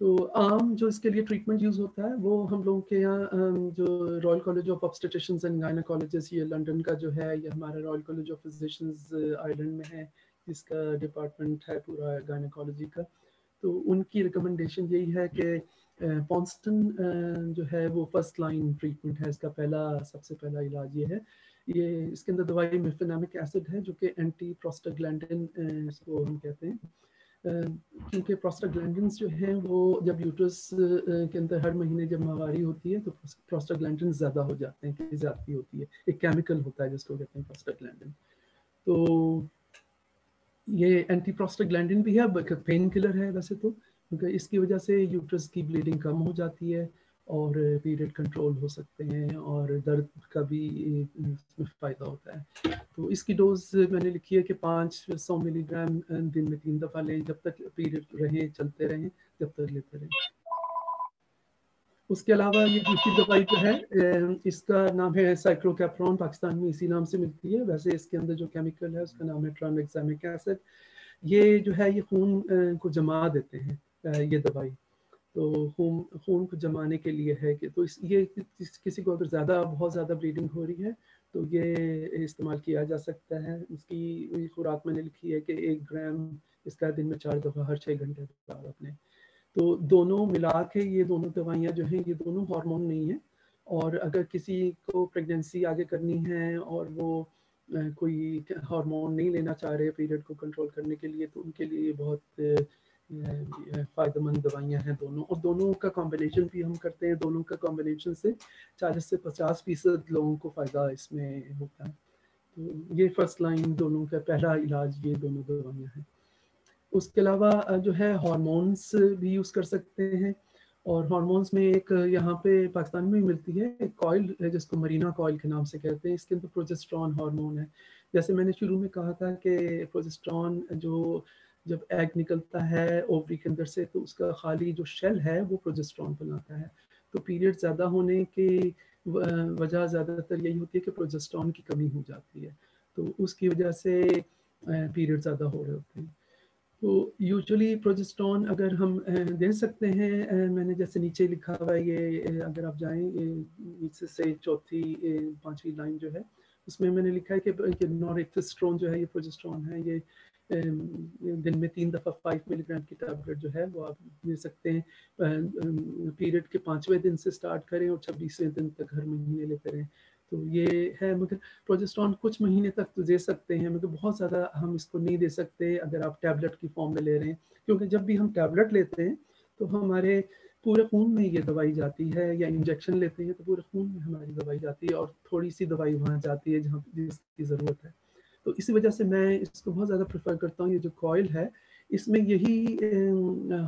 तो आम जो इसके लिए ट्रीटमेंट यूज़ होता है, वो हम लोगों के यहाँ जो royal college of obstetricians and gynaecologist ये लंदन का जो है, ये हमारा royal college of physicians island में है। जिसका डिपार्टमेंट है पूरा गायनाकोलॉजी का। तो उनकी रिकमेंडेशन यही है कि पॉन्स्टन जो है वो फ़र्स्ट लाइन ट्रीटमेंट है। इसका पहला, सबसे पहला इलाज ये है। ये, इसके अंदर दवाई मिफेनामिक एसिड है, जो कि एंटी प्रोस्टाग्लैंडिन इसको हम कहते हैं। क्योंकि प्रोस्टाग्लैंडिन जो हैं वो जब यूट्रस के अंदर हर महीने जब महावारी होती है तो प्रोस्टाग्लैंडिन ज़्यादा हो जाते हैं कि ज़्यादा होती है। एक केमिकल होता है, जिसको कहते हैं प्रोस्टाग्लैंडिन तो ये एंटी प्रोस्टाग्लैंडिन भी है पेन किलर है वैसे तो क्योंकि इसकी वजह से यूट्रस की ब्लीडिंग कम हो जाती है और पीरियड कंट्रोल हो सकते हैं और दर्द का भी फ़ायदा होता है। तो इसकी डोज मैंने लिखी है कि पाँच सौ मिलीग्राम दिन में तीन दफ़ा लें, जब तक पीरियड रहें, चलते रहें, जब तक लेते रहें। उसके अलावा ये दूसरी दवाई जो है इसका नाम है साइक्लोकैप्रॉन पाकिस्तान में इसी नाम से मिलती है। वैसे इसके अंदर जो केमिकल है, उसका नाम है ट्रामेक्सामिक एसिड ये जो है, ये खून को जमा देते हैं ये दवाई। तो खून खून को जमाने के लिए है कि तो इस, ये किसी को अगर ज़्यादा, बहुत ज़्यादा ब्लीडिंग हो रही है तो ये इस्तेमाल किया जा सकता है। इसकी खुराक मैंने लिखी है कि एक ग्राम इसका दिन में चार दफ़ा, हर छः घंटे अपने तो दोनों मिला के ये दोनों दवाइयाँ जो हैं, ये दोनों हार्मोन नहीं है। और अगर किसी को प्रेगनेंसी आगे करनी है और वो कोई हार्मोन नहीं लेना चाह रहे पीरियड को कंट्रोल करने के लिए तो उनके लिए बहुत फ़ायदेमंद दवाइयाँ हैं दोनों। और दोनों का कॉम्बिनेशन भी हम करते हैं, दोनों का कॉम्बिनेशन से चालीस से पचास फ़ीसद लोगों को फ़ायदा इसमें होता है। तो ये फ़र्स्ट लाइन दोनों का पहला इलाज, ये दोनों दवाइयाँ हैं। उसके अलावा जो है हार्मोन्स भी यूज़ कर सकते हैं। और हार्मोन्स में एक, यहाँ पे पाकिस्तान में मिलती है एक कॉयल है जिसको मरीना कॉयल के नाम से कहते हैं। इसके अंदर प्रोजेस्ट्रॉन हार्मोन है। जैसे मैंने शुरू में कहा था कि प्रोजेस्ट्रॉन जो जब एग निकलता है ओवरी के अंदर से तो उसका खाली जो शेल है, वो प्रोजेस्ट्रॉन बनाता है। तो पीरियड ज़्यादा होने की वजह ज़्यादातर यही होती है कि प्रोजेस्ट्रॉन की कमी हो जाती है। तो उसकी वजह से पीरियड ज़्यादा हो रहे होते हैं। तो यूजुअली प्रोजेस्ट्रॉन अगर हम दे सकते हैं मैंने जैसे नीचे लिखा हुआ है, ये अगर आप जाएँ नीचे से चौथी पांचवी लाइन जो है, उसमें मैंने लिखा है कि ये नॉरेक्सिस्ट्रॉन जो है, ये प्रोजेस्ट्रॉन है, ये दिन में तीन दफ़ा फाइव मिलीग्राम की टैबलेट जो है, वो आप ले सकते हैं पीरियड के पाँचवें दिन से स्टार्ट करें और छब्बीसवें दिन तक हर महीने लेते रहें। तो ये है, मगर प्रोजेस्ट्रॉन कुछ महीने तक तो दे सकते हैं, मगर बहुत ज़्यादा हम इसको नहीं दे सकते अगर आप टैबलेट की फॉर्म में ले रहे हैं। क्योंकि जब भी हम टैबलेट लेते हैं तो हमारे पूरे खून में ये दवाई जाती है या इंजेक्शन लेते हैं तो पूरे खून में हमारी दवाई जाती है और थोड़ी सी दवाई वहाँ जाती है जहाँ जिसकी ज़रूरत है। तो इसी वजह से मैं इसको बहुत ज़्यादा प्रेफर करता हूँ, ये जो कॉयल है, इसमें यही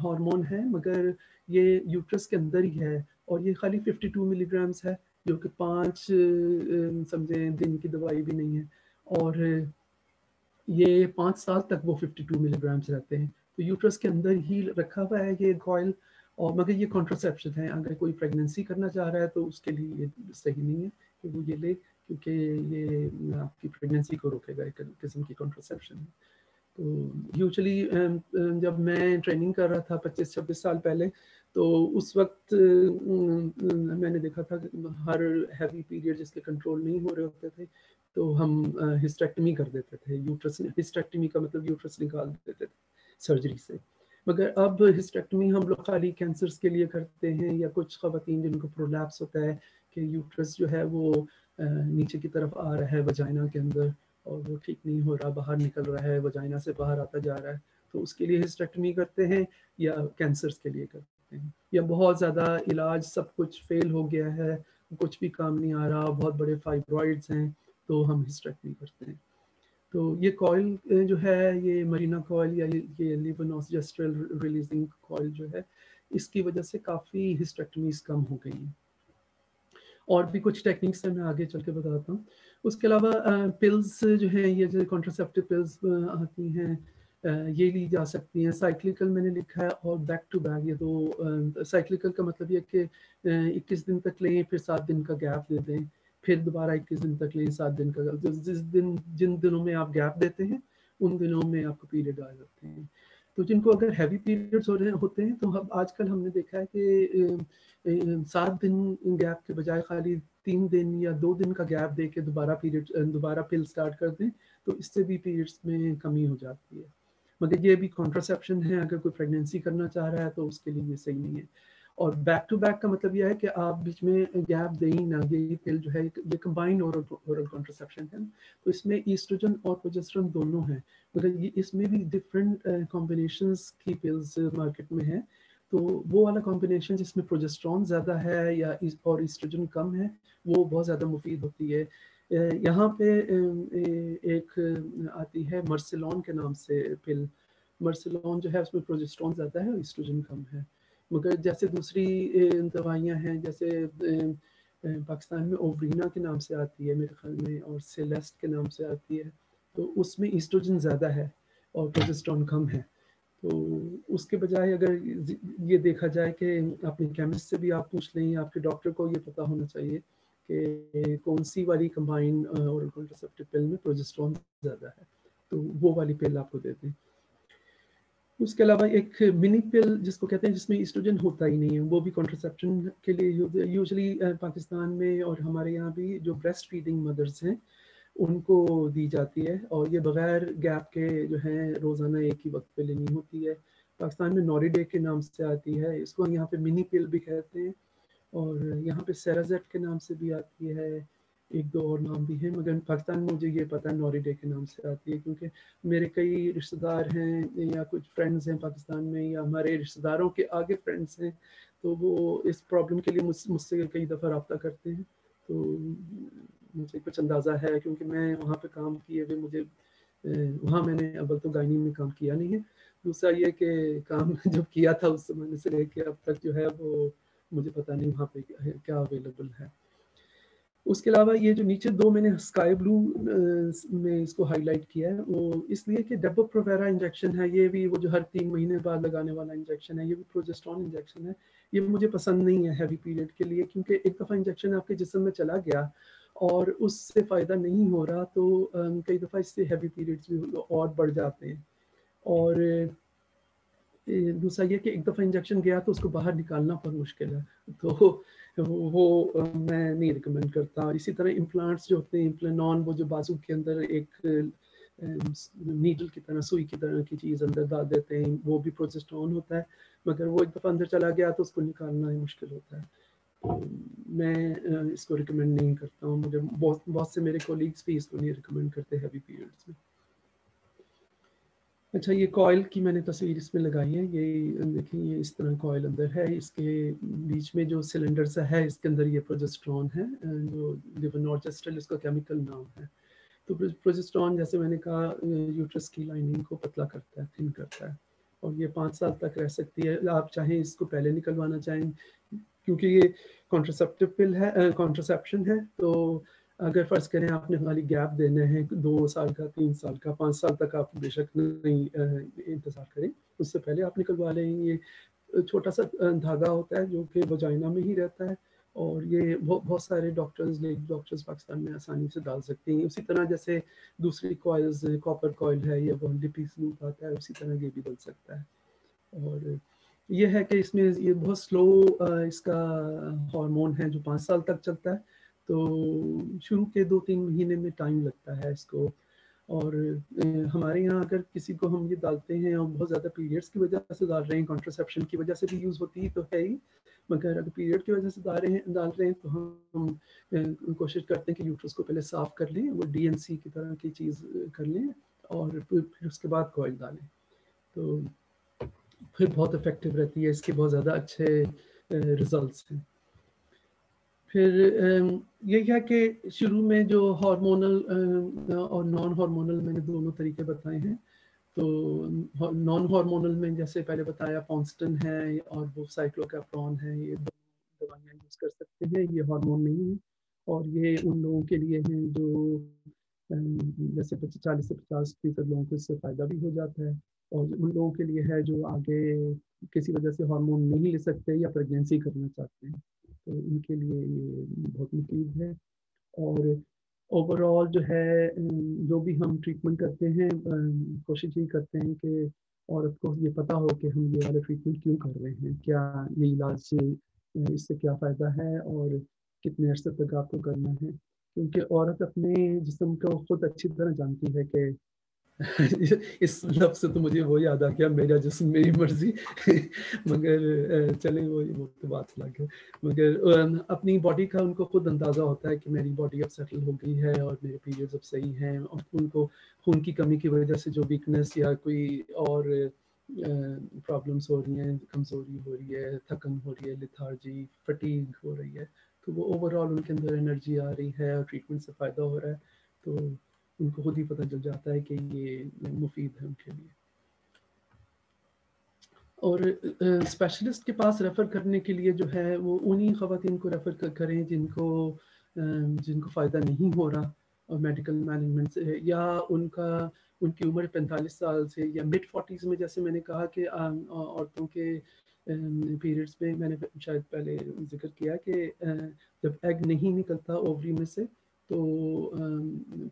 हार्मोन है, मगर ये यूट्रस के अंदर ही है और ये खाली 52 मिलीग्राम्स है। जो कि पाँच समझे दिन की दवाई भी नहीं है। और ये पाँच साल तक वो 52 मिलीग्राम्स रहते हैं। तो यूट्रस के अंदर ही रखा हुआ है ये कॉयल और मगर ये कॉन्ट्रासेप्शन है। अगर कोई प्रेगनेंसी करना चाह रहा है तो उसके लिए ये सही नहीं है कि वो ये ले, क्योंकि ये आपकी प्रेगनेंसी को रोकेगा एक किस्म की कॉन्ट्रासेप्शन है। तो यूजली जब मैं ट्रेनिंग कर रहा था 25-26 साल पहले तो उस वक्त मैंने देखा था हर हैवी पीरियड जिसके कंट्रोल नहीं हो रहे होते थे तो हम हिस्टेक्टमी कर देते थे यूट्रस हिस्टेक्टमी का मतलब यूट्रस निकाल देते थे सर्जरी से। मगर अब हिस्टेक्टमी हम लोग खाली कैंसर्स के लिए करते हैं या कुछ खातन जिनको प्रोलैप्स होता है, कि यूट्रस जो है वो नीचे की तरफ़ आ रहा है वजाइना के अंदर और वो ठीक नहीं हो रहा, बाहर निकल रहा है, वजाइना से बाहर आता जा रहा है तो उसके लिए हिस्टेक्टमी करते हैं या कैंसर्स के लिए करते हैं? या बहुत ज़्यादा इलाज, सब कुछ फेल हो गया है, कुछ भी काम नहीं आ रहा, बहुत बड़े फाइब्रॉइड्स हैं तो हम हिस्टेक्टमी करते हैं। तो ये कॉयल जो है, ये मरीना कॉयल या ये लिवोनोसजेस्ट्रल रिलीजिंग कॉयल जो है, इसकी वजह से काफ़ी हिस्टेक्टमीज कम हो गई हैं। और भी कुछ टेक्निक्स है, मैं आगे चल के बताता हूँ। उसके अलावा पिल्स जो है, ये जो कॉन्ट्रासेप्टिव पिल्स आती हैं ये ली जा सकती हैं। साइक्लिकल मैंने लिखा है और बैक टू बैक ये दो साइक्लिकल का मतलब ये कि इक्कीस दिन तक लें, फिर सात दिन का गैप दे दें, फिर दोबारा इक्कीस दिन तक लें, सात दिन का जिस दिन, जिन दिनों में आप गैप देते हैं, उन दिनों में आपको पीरियड आ जाते हैं। तो जिनको अगर हैवी पीरियड्स हो रहे होते हैं तो हम, आजकल हमने देखा है कि सात दिन गैप के बजाय खाली तीन दिन या दो दिन का गैप दे के दोबारा पीरियड दोबारा पिल स्टार्ट कर दें तो इससे भी पीरियड्स में कमी हो जाती है। मगर ये भी कॉन्ट्रासेप्शन है, अगर कोई प्रेगनेंसी करना चाह रहा है तो उसके लिए ये सही नहीं है। और बैक टू बैक का मतलब यह है कि आप बीच में गैप दें ही ना, ये पिल जो है ये कंबाइंड ओरल ओरल कॉन्ट्रासेप्शन है। तो इसमें ईस्ट्रोजन और प्रोजेस्ट्रॉन दोनों हैं, मगर ये इसमें भी डिफरेंट कॉम्बिनेशन की पिल्स मार्केट में है। तो वो वाला कॉम्बिनेशन जिसमें प्रोजेस्ट्रॉन ज़्यादा है या इस, और ईस्ट्रोजन कम है, वो बहुत ज़्यादा मुफीद होती है। यहाँ पे एक आती है मर्सिलॉन के नाम से पिल मर्सिलॉन जो है उसमें प्रोजेस्ट्रॉन ज़्यादा है और ईस्ट्रोजन कम है। मगर जैसे दूसरी दवाइयाँ हैं, जैसे पाकिस्तान में ओवरीना के नाम से आती है, मेरे ख्याल में, और सेलेस्ट के नाम से आती है तो उसमें ईस्ट्रोजन ज़्यादा है और प्रोजेस्ट्रॉन कम है। तो उसके बजाय अगर ये देखा जाए कि अपने केमिस्ट से भी आप पूछ लें आपके डॉक्टर को ये पता होना चाहिए कि कौन सी वाली कंबाइन और कॉन्ट्रासेप्टिव पिल में प्रोजेस्ट्रॉन ज़्यादा है। तो वो वाली पिल आपको दे दें। उसके अलावा एक मिनी पिल जिसको कहते हैं, जिसमें ईस्ट्रोजन होता ही नहीं है, वो भी कॉन्ट्रासेप्शन के लिए यूजली पाकिस्तान में और हमारे यहाँ भी जो ब्रेस्ट फीडिंग मदर्स हैं उनको दी जाती है और ये बगैर गैप के जो है रोज़ाना एक ही वक्त पे लेनी होती है। पाकिस्तान में नॉरिडे के नाम से आती है, इसको यहाँ पे मिनी पिल भी कहते हैं और यहाँ पे सेराजेट के नाम से भी आती है, एक दो और नाम भी हैं, मगर पाकिस्तान में मुझे ये पता है नॉरिडे के नाम से आती है क्योंकि मेरे कई रिश्तेदार हैं या कुछ फ्रेंड्स हैं पाकिस्तान में या हमारे रिश्तेदारों के आगे फ्रेंड्स हैं तो वो इस प्रॉब्लम के लिए मुझसे कई दफ़ा रबता करते हैं। तो मुझे कुछ अंदाज़ा है, क्योंकि मैं वहाँ पे काम किए हुए मुझे वहाँ मैंने अव्वल तो गायनी में काम किया नहीं है। दूसरा ये कि काम *laughs* जब किया था उस समय से लेके अब तक जो है वो मुझे पता नहीं वहाँ पे क्या अवेलेबल है। उसके अलावा ये जो नीचे दो मैंने स्काई ब्लू में इसको हाईलाइट किया है, वो इसलिए कि डेबो प्रोवेरा इंजेक्शन है, ये भी वो जो हर तीन महीने बाद लगाने वाला इंजेक्शन है, ये भी प्रोजेस्ट्रॉन इंजेक्शन है। ये मुझे पसंद नहीं है हैवी पीरियड के लिए, क्योंकि एक दफ़ा इंजेक्शन आपके जिसम में चला गया और उससे फ़ायदा नहीं हो रहा तो कई दफ़ा इससे हैवी पीरियड्स भी और बढ़ जाते हैं। और दूसरा ये कि एक दफ़ा इंजेक्शन गया तो उसको बाहर निकालना बहुत मुश्किल है। तो वो मैं नहीं रिकमेंड करता। और इसी तरह इम्प्लांट्स जो होते हैं इम्प्लानॉन वो जो बाजू के अंदर एक नीडल की तरह, सुई की तरह की चीज़ अंदर डाल देते हैं, वो भी प्रोजेस्ट्रॉन होता है। मगर वो एक दफ़ा अंदर चला गया तो उसको निकालना ही मुश्किल होता है। मैं इसको रिकमेंड नहीं करता हूँ। मुझे बहुत बहुत से मेरे कोलीग्स भी इसको नहीं रिकमेंड करते हैवी पीरियड्स में। अच्छा ये कॉयल की मैंने तस्वीर इसमें लगाई है। ये, देखिए, ये इस तरह कॉयल अंदर है। इसके बीच में जो सिलेंडर सा है, इसके अंदर ये प्रोजेस्ट्रॉन है जो लिवनॉर्जेस्ट्रल इसका केमिकल नाम है। तो प्रोजेस्ट्रॉन जैसे मैंने कहा यूट्रस की लाइनिंग को पतला करता है थिन करता है। और ये पाँच साल तक रह सकती है। आप चाहें इसको पहले निकलवाना चाहें क्योंकि ये कॉन्ट्रासेप्टिव पिल है कॉन्ट्रासेप्शन है तो अगर फ़र्ज़ करें आपने खाली गैप देना है, दो साल का, तीन साल का, पाँच साल तक आप बेशक नहीं इंतज़ार करें, उससे पहले आप निकलवा लें। ये छोटा सा धागा होता है जो कि वजाइना में ही रहता है और ये बहुत बहुत सारे डॉक्टर्स लेडी डॉक्टर्स पाकिस्तान में आसानी से डाल सकते हैं। उसी तरह जैसे दूसरी कॉयल्स कॉपर कॉयल है, या वन पीस लूप आता है, उसी तरह ये भी बन सकता है। और ये है कि इसमें ये बहुत स्लो इसका हार्मोन है जो पाँच साल तक चलता है। तो शुरू के दो तीन महीने में टाइम लगता है इसको। और हमारे यहाँ अगर किसी को हम ये डालते हैं और बहुत ज़्यादा पीरियड्स की वजह से डाल रहे हैं कॉन्ट्रासेप्शन की वजह से भी यूज़ होती तो है ही। मगर अगर पीरियड की वजह से डाल रहे हैं डाल रहे हैं तो हम, हम कोशिश करते हैं कि यूट्रस को पहले साफ़ कर लें वो डीएनसी की तरह की चीज़ कर लें और फिर उसके बाद कोयल डालें। तो फिर बहुत इफ़ेक्टिव रहती है, इसके बहुत ज़्यादा अच्छे रिजल्ट्स हैं। फिर ये क्या कि शुरू में जो हार्मोनल और नॉन हार्मोनल मैंने दोनों तरीके बताए हैं तो नॉन हार्मोनल में जैसे पहले बताया पॉन्स्टन है और वो साइक्लोकैप्रॉन है, ये दवाइयाँ यूज़ कर सकते हैं, ये हार्मोन नहीं है। और ये उन लोगों के लिए हैं जो जैसे चालीस से पचास फ़ीसद लोगों को इससे फ़ायदा भी हो जाता है। और उन लोगों के लिए है जो आगे किसी वजह से हार्मोन नहीं ले सकते या प्रेगनेंसी करना चाहते हैं। तो उनके लिए ये बहुत मुफीद है। और ओवरऑल जो है, जो भी हम ट्रीटमेंट करते हैं कोशिश यही करते हैं कि औरत को ये पता हो कि हम ये वाले ट्रीटमेंट क्यों कर रहे हैं, क्या ये इलाज से इससे क्या फ़ायदा है और कितने अर्से तक आपको करना है। क्योंकि औरत अपने जिसम को खुद अच्छी तरह जानती है कि *laughs* इस लफ्ज से तो मुझे वो याद आ गया, मेरा जिसम मेरी मर्ज़ी। *laughs* मगर चले, वो वो तो बात अलग है। मगर अपनी बॉडी का उनको खुद अंदाज़ा होता है कि मेरी बॉडी अब सेटल हो गई है और मेरे पीरियड्स अब सही हैं। और उनको खून की कमी की वजह से जो वीकनेस या कोई और प्रॉब्लम्स हो रही हैं, कमज़ोरी हो रही है, थकन हो रही है लिथार्जी फटीग हो रही है तो वो ओवरऑल उनके अंदर एनर्जी आ रही है और ट्रीटमेंट से फ़ायदा हो रहा है। तो उनको खुद ही पता चल जाता है कि ये मुफीद है उनके लिए। और स्पेशलिस्ट के पास रेफ़र करने के लिए जो है, वो उन्हीं ख़वान को रेफ़र करें जिनको जिनको फ़ायदा नहीं हो रहा और मेडिकल मैनेजमेंट से। या उनका, उनकी उम्र पैंतालीस साल से या मिड फोर्टीज़ में, जैसे मैंने कहा कि औरतों के पीरियड्स में मैंने शायद पहले ज़िक्र किया कि जब एग नहीं निकलता ओवरी में से तो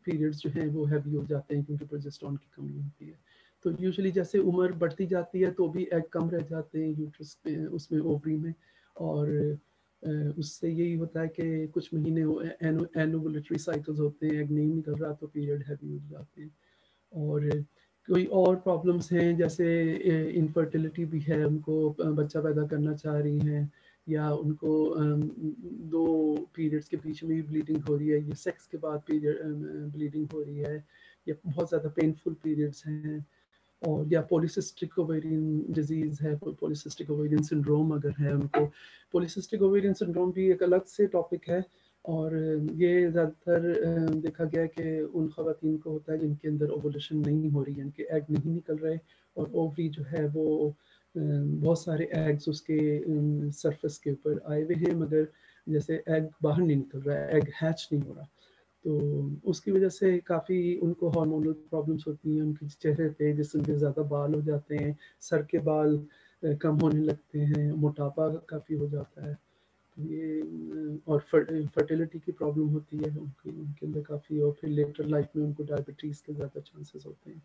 पीरियड्स जो हैं वो हैवी हो जाते हैं क्योंकि प्रोजेस्ट्रॉन की कमी होती है। तो यूजुअली जैसे उम्र बढ़ती जाती है तो भी एग कम रह जाते हैं यूट्रस उसमें ओवरी में। और उससे यही होता है कि कुछ महीने एनोवुलेटरी साइकिल्स होते हैं एग नहीं निकल रहा तो पीरियड हैवी हो जाते हैं। और कोई और प्रॉब्लम्स हैं जैसे इनफर्टिलिटी भी है उनको बच्चा पैदा करना चाह रही हैं। या उनको दो पीरियड्स के बीच में भी ब्लीडिंग हो रही है, या सेक्स के बाद पीरियड ब्लीडिंग हो रही है, या बहुत ज़्यादा पेनफुल पीरियड्स हैं, और या पोलिसिस्टिक ओवेरियन डिज़ीज़ है पोलिसिस्टिक ओवेरियन सिंड्रोम अगर है उनको। पोलिसिस्टिक ओवेरियन सिंड्रोम भी एक अलग से टॉपिक है, और ये ज़्यादातर देखा गया कि उन खातन को होता है जिनके अंदर ओवोल्यूशन नहीं हो रही है इनके एग नहीं निकल रहे, और ओवरी जो है वो बहुत सारे एग्स उसके सरफेस के ऊपर आए हुए हैं, मगर जैसे एग बाहर नहीं निकल रहा है एग हैच नहीं हो रहा। तो उसकी वजह से काफ़ी उनको हार्मोनल प्रॉब्लम्स होती हैं, उनके चेहरे पे जिसम पे ज़्यादा बाल हो जाते हैं, सर के बाल कम होने लगते हैं, मोटापा काफ़ी हो जाता है। तो ये और फर्टिलिटी की प्रॉब्लम होती है, उनकी, उनके अंदर काफ़ी, और फिर लेटर लाइफ में उनको डायबिटीज़ के ज़्यादा चांसेस होते हैं।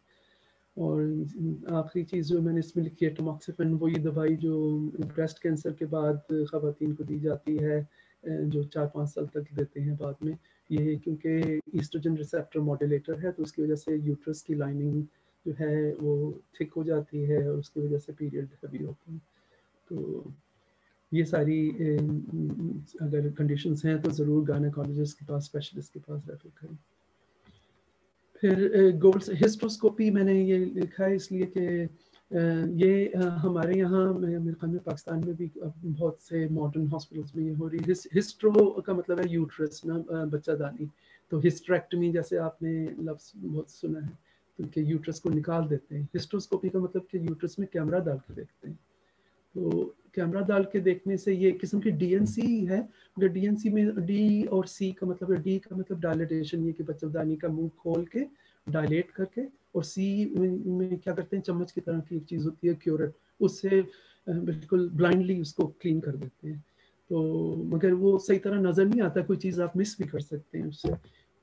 और आखिरी चीज़ जो मैंने इसमें लिखी है टमोक्सिफन वो ये दवाई जो ब्रेस्ट कैंसर के बाद ख़वान को दी जाती है जो चार पाँच साल तक देते हैं बाद में। ये क्योंकि ईस्ट्रोजन रिसेप्टर मॉड्यूलेटर है तो उसकी वजह से यूट्रस की लाइनिंग जो है वो थिक हो जाती है और उसकी वजह से पीरियड हैवी होते हैं। तो ये सारी अगर कंडीशंस हैं तो ज़रूर गायनाकोलॉजिस्ट के पास स्पेशलिस्ट के पास रेफर करें। फिर गोल्ड हिस्ट्रोस्कोपी मैंने ये लिखा है इसलिए कि ये हमारे यहाँ मेरे ख्याल में पाकिस्तान में भी बहुत से मॉडर्न हॉस्पिटल्स में ये हो रही है। हिस्ट्रो का मतलब है यूट्रस ना बच्चा दानी। तो हिस्ट्रेक्टमी जैसे आपने लफ्स बहुत सुना है तो कि यूट्रस को निकाल देते हैं। हिस्ट्रोस्कोपी का मतलब कि यूट्रस में कैमरा डाल के देखते हैं। तो कैमरा डाल के देखने से ये किस्म की डीएनसी है अगर डीएनसी में डी और सी का मतलब है डी का मतलब डायलिटेशन ये कि बच्चेदानी का मुँह खोल के डायलेट करके और सी में, में क्या करते हैं चम्मच की तरह की एक चीज़ होती है क्योरेट उससे बिल्कुल ब्लाइंडली उसको क्लीन कर देते हैं। तो मगर वो सही तरह नज़र नहीं आता कोई चीज़ आप मिस भी कर सकते हैं उससे।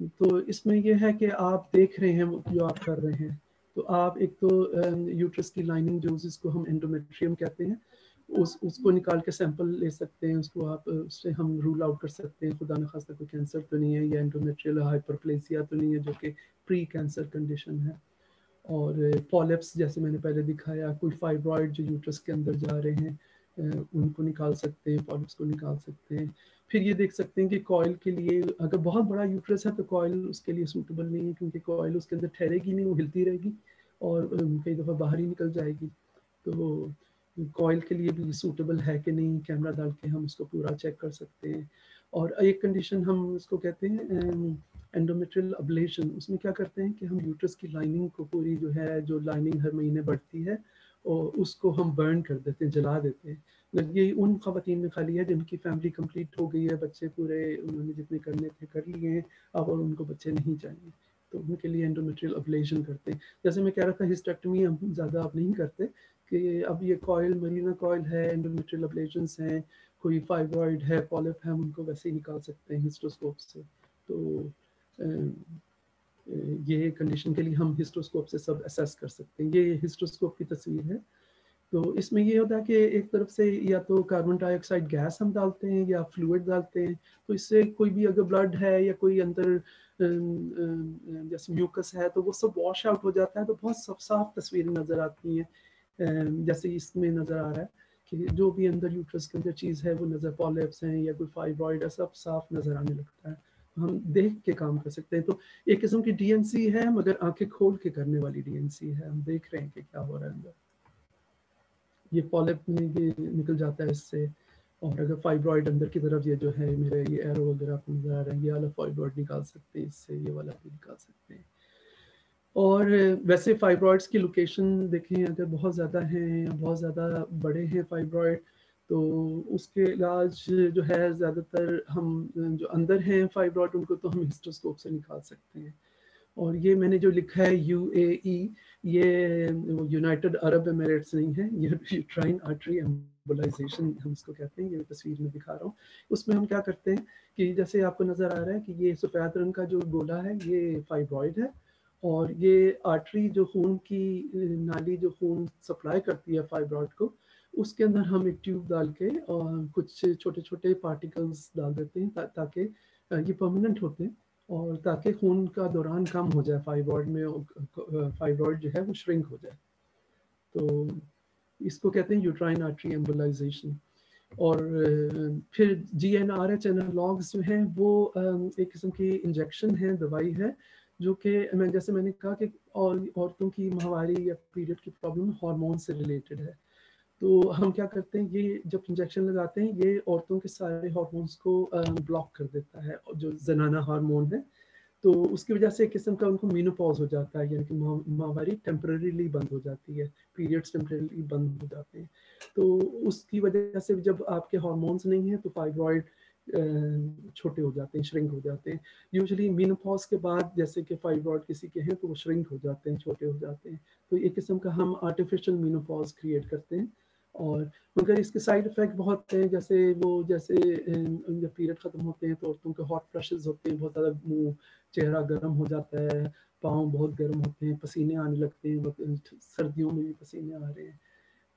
तो इसमें यह है कि आप देख रहे हैं जो आप कर रहे हैं। तो आप एक तो यूट्रस की लाइनिंग जो जिसको हम एंडोमेट्रियम कहते हैं उस, उसको निकाल के सैंपल ले सकते हैं, उसको आप, उससे हम रूल आउट कर सकते हैं, खुदा न खास्ता कोई कैंसर तो नहीं है या एंडोमेट्रियल हाइपरप्लेसिया तो नहीं है, जो कि प्री कैंसर कंडीशन है। और पॉलिप्स जैसे मैंने पहले दिखाया, कोई फाइब्रॉइड जो यूट्रस के अंदर जा रहे हैं उनको निकाल सकते हैं पॉलिप्स को निकाल सकते हैं। फिर ये देख सकते हैं कि कॉयल के लिए, अगर बहुत बड़ा यूट्रस है तो कॉयल उसके लिए सूटेबल नहीं है, क्योंकि कॉयल उसके अंदर ठहरेगी नहीं, वो हिलती रहेगी और कई दफ़ा बाहर ही निकल जाएगी। तो कॉयल के लिए भी सूटेबल है कि नहीं कैमरा डाल के हम उसको पूरा चेक कर सकते हैं। और एक कंडीशन हम उसको कहते हैं एंडोमेट्रियल अबलेशन उसमें क्या करते हैं कि हम यूट्रस की लाइनिंग को पूरी जो है, जो लाइनिंग हर महीने बढ़ती है, और उसको हम बर्न कर देते हैं, जला देते हैं। ये उन खातन में खाली है जिनकी फैमिली कंप्लीट हो गई है, बच्चे पूरे उन्होंने जितने करने थे कर लिए हैं, अब और उनको बच्चे नहीं चाहिए। तो उनके लिए एंडोमेट्रियल अबलेशन करते हैं। जैसे मैं कह रहा था हिस्टेक्टमी हम ज़्यादा आप नहीं करते कि अब ये कॉयल मरीना कॉयल है एंडोमेट्रियल अबलेशन हैं, कोई फाइब्रॉइड है पॉलिप है, हम उनको वैसे ही निकाल सकते हैं हिस्टोस्कोप से। तो ये कंडीशन के लिए हम हिस्टोस्कोप से सब असेस कर सकते हैं। ये हिस्टोस्कोप की तस्वीर है। तो इसमें ये होता है कि एक तरफ़ से या तो कार्बन डाइऑक्साइड गैस हम डालते हैं या फ्लूड डालते हैं। तो इससे कोई भी अगर ब्लड है या कोई अंदर जैसे म्यूकस है तो वो सब वॉश आउट हो जाता है। तो बहुत सब साफ़ तस्वीरें नज़र आती हैं। जैसे इसमें नज़र आ रहा है कि जो भी अंदर यूट्रस के अंदर चीज़ है, वो नज़र पॉलिप्स हैं या कोई फाइब्रॉइड है, सब साफ़ नज़र आने लगता है। हम देख के काम कर सकते हैं। तो एक किस्म की डीएनसी है, मगर आँखें खोल के करने वाली डीएनसी है। हम देख रहे हैं कि क्या हो रहा है अंदर। ये पॉलिप में ये निकल जाता है इससे। और अगर फाइब्रॉइड अंदर की तरफ़ ये जो है, मेरे ये एरो वगैरह आपको नज़र आ रहे हैं, ये वाला फाइब्रॉइड निकाल सकते हैं, इससे ये वाला भी निकाल सकते हैं। और वैसे फाइब्रॉइड्स की लोकेशन देखें, अगर बहुत ज़्यादा हैं या बहुत ज़्यादा बड़े हैं फाइब्रॉइड तो उसके इलाज जो है ज़्यादातर हम जो अंदर हैं फाइब्रॉइड उनको तो हम हिस्टोस्कोप से निकाल सकते हैं। और ये मैंने जो लिखा है यू ए ई ये यूनाइटेड अरब एमिरेट्स नहीं है, ये यूट्राइन आर्टरी एम्बोलाइजेशन हम इसको कहते हैं, ये तस्वीर में दिखा रहा हूँ। उसमें हम क्या करते हैं कि जैसे आपको नज़र आ रहा है कि ये सफ़ेद रंग का जो गोला है, ये फाइब्रॉइड है और ये आर्टरी जो खून की नाली जो खून सप्लाई करती है फाइब्रॉड को उसके अंदर हम एक ट्यूब डाल के और कुछ छोटे छोटे पार्टिकल्स डाल देते हैं ता, ताकि ये परमानेंट होते हैं और ताकि खून का दौरान कम हो जाए फाइब्रॉड में फाइब्रॉड जो है वो श्रिंक हो जाए। तो इसको कहते हैं यूट्राइन आर्टरी एम्बोलाइजेशन और फिर G N R H analogues जो हैं वो एक किस्म की इंजेक्शन है दवाई है जो कि मैं, जैसे मैंने कहा कि और औरतों की माहवारी या पीरियड की प्रॉब्लम हार्मोन से रिलेटेड है। तो हम क्या करते हैं, ये जब इंजेक्शन लगाते हैं, ये औरतों के सारे हार्मोन्स को ब्लॉक कर देता है जो जनाना हार्मोन है तो उसकी वजह से एक किस्म का उनको मीनोपॉज हो जाता है, यानी कि माहवारी टेम्परेरीली बंद हो जाती है पीरियड्स टेम्परेरीली बंद हो जाते हैं। तो उसकी वजह से जब आपके हार्मोन्स नहीं हैं तो फाइब्रॉइड छोटे हो जाते हैं श्रिंक हो जाते हैं। यूजली मीनोपॉज के बाद जैसे कि फाइब्रॉइड किसी के हैं तो वो श्रिंक हो जाते हैं, छोटे हो जाते हैं। तो एक किस्म का हम आर्टिफिशियल मीनोपॉज क्रिएट करते हैं और मगर इसके साइड इफ़ेक्ट बहुत हैं, जैसे वो जैसे जब पीरियड ख़त्म होते हैं तो औरतों के हॉट फ्लशेज होते हैं, बहुत ज़्यादा मुँह, चेहरा गर्म हो जाता है, पाँव बहुत गर्म होते हैं, पसीने आने लगते हैं सर्दियों में भी पसीने आ रहे हैं